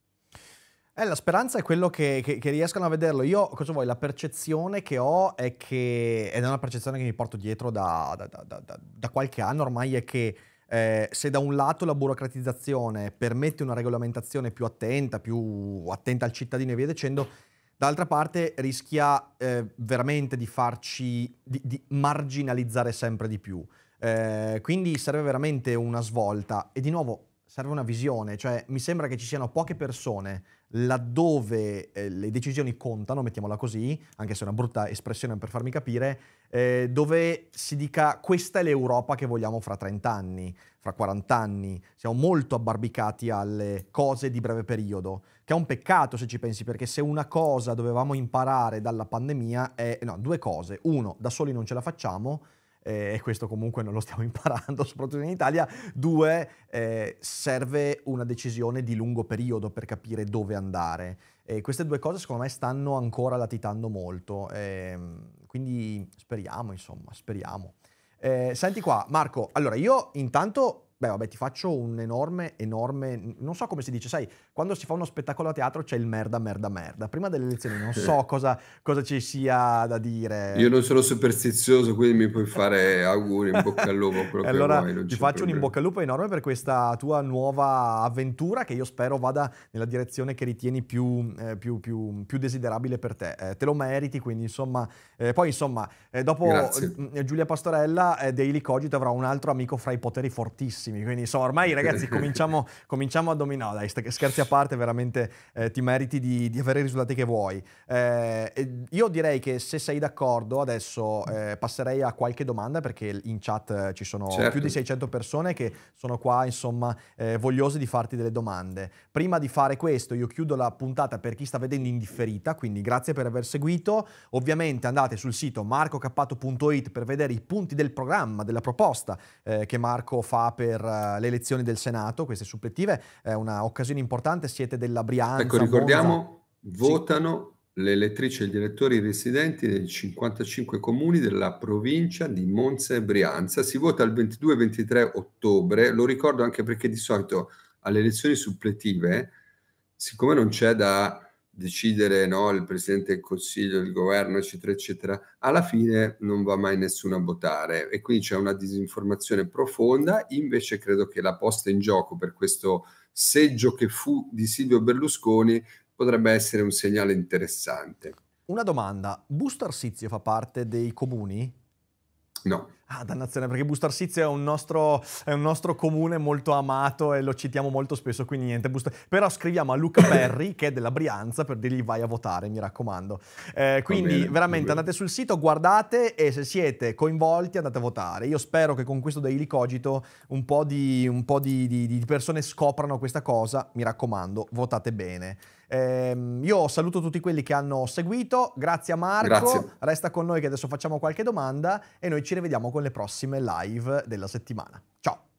Eh, la speranza è quello che, che, che, riescano a vederlo. Io, cosa vuoi, la percezione che ho è che, ed è una percezione che mi porto dietro da, da, da, da qualche anno ormai, è che eh, se da un lato la burocratizzazione permette una regolamentazione più attenta, più attenta al cittadino e via dicendo, dall'altra parte rischia eh, veramente di farci, di, di, marginalizzare sempre di più. Eh, quindi serve veramente una svolta e di nuovo serve una visione, cioè mi sembra che ci siano poche persone laddove eh, le decisioni contano, mettiamola così, anche se è una brutta espressione per farmi capire, eh, dove si dica questa è l'Europa che vogliamo fra 30 anni, fra 40 anni. Siamo molto abbarbicati alle cose di breve periodo, che è un peccato se ci pensi, perché se una cosa dovevamo imparare dalla pandemia è, no, due cose. Uno, da soli non ce la facciamo, eh, e questo comunque non lo stiamo (laughs) imparando, soprattutto in Italia. Due, eh, serve una decisione di lungo periodo per capire dove andare. E queste due cose secondo me stanno ancora latitando molto, ehm, quindi speriamo, insomma, speriamo. Eh, senti qua, Marco, allora io intanto Beh, vabbè, ti faccio un enorme, enorme. Non so come si dice, sai, quando si fa uno spettacolo a teatro c'è il merda, merda, merda. Prima delle elezioni non so (laughs) cosa, cosa ci sia da dire. Io non sono superstizioso, quindi mi puoi fare auguri, in bocca al lupo. Quello (laughs) allora, vuoi, ti faccio problema. un in bocca al lupo enorme per questa tua nuova avventura che io spero vada nella direzione che ritieni più, eh, più, più, più desiderabile per te. Eh, te lo meriti, quindi insomma. Eh, poi insomma, eh, dopo eh, Giulia Pastorella, eh, Daily Cogito avrà un altro amico fra i poteri fortissimi bravissimi. Quindi insomma, ormai ragazzi cominciamo, (laughs) cominciamo a dominare. Dai, scherzi a parte, veramente eh, ti meriti di, di, avere i risultati che vuoi. Eh, io direi che se sei d'accordo, adesso eh, passerei a qualche domanda perché in chat ci sono certo. più di 600 persone che sono qua, insomma, eh, vogliose di farti delle domande. Prima di fare questo, io chiudo la puntata per chi sta vedendo in differita, quindi grazie per aver seguito. Ovviamente andate sul sito marcocappato.it per vedere i punti del programma, della proposta eh, che Marco fa per per eh, le elezioni del Senato, queste supplettive, è un'occasione importante, siete della Brianza. Ecco, ricordiamo, Monza. votano sì. le elettrici e gli elettori residenti dei 55 comuni della provincia di Monza e Brianza. Si vota il 22-23 ottobre, lo ricordo anche perché di solito alle elezioni suppletive, siccome non c'è da decidere no, il Presidente del Consiglio, il governo, eccetera, eccetera, alla fine non va mai nessuno a votare e quindi c'è una disinformazione profonda. Invece credo che la posta in gioco per questo seggio che fu di Silvio Berlusconi potrebbe essere un segnale interessante. Una domanda, Busto Arsizio fa parte dei comuni? No. Ah, dannazione, perché Busto Arsizio è un, nostro, è un nostro comune molto amato e lo citiamo molto spesso, quindi niente. Busto... Però scriviamo a Luca (coughs) Perri, che è della Brianza, per dirgli vai a votare, mi raccomando. Eh, quindi bene, veramente andate sul sito, guardate e se siete coinvolti andate a votare. Io spero che con questo Daily Cogito un po' di, un po di, di, di persone scoprano questa cosa. Mi raccomando, votate bene. Eh, io saluto tutti quelli che hanno seguito, grazie a Marco, grazie. resta con noi che adesso facciamo qualche domanda e noi ci rivediamo con le prossime live della settimana. Ciao!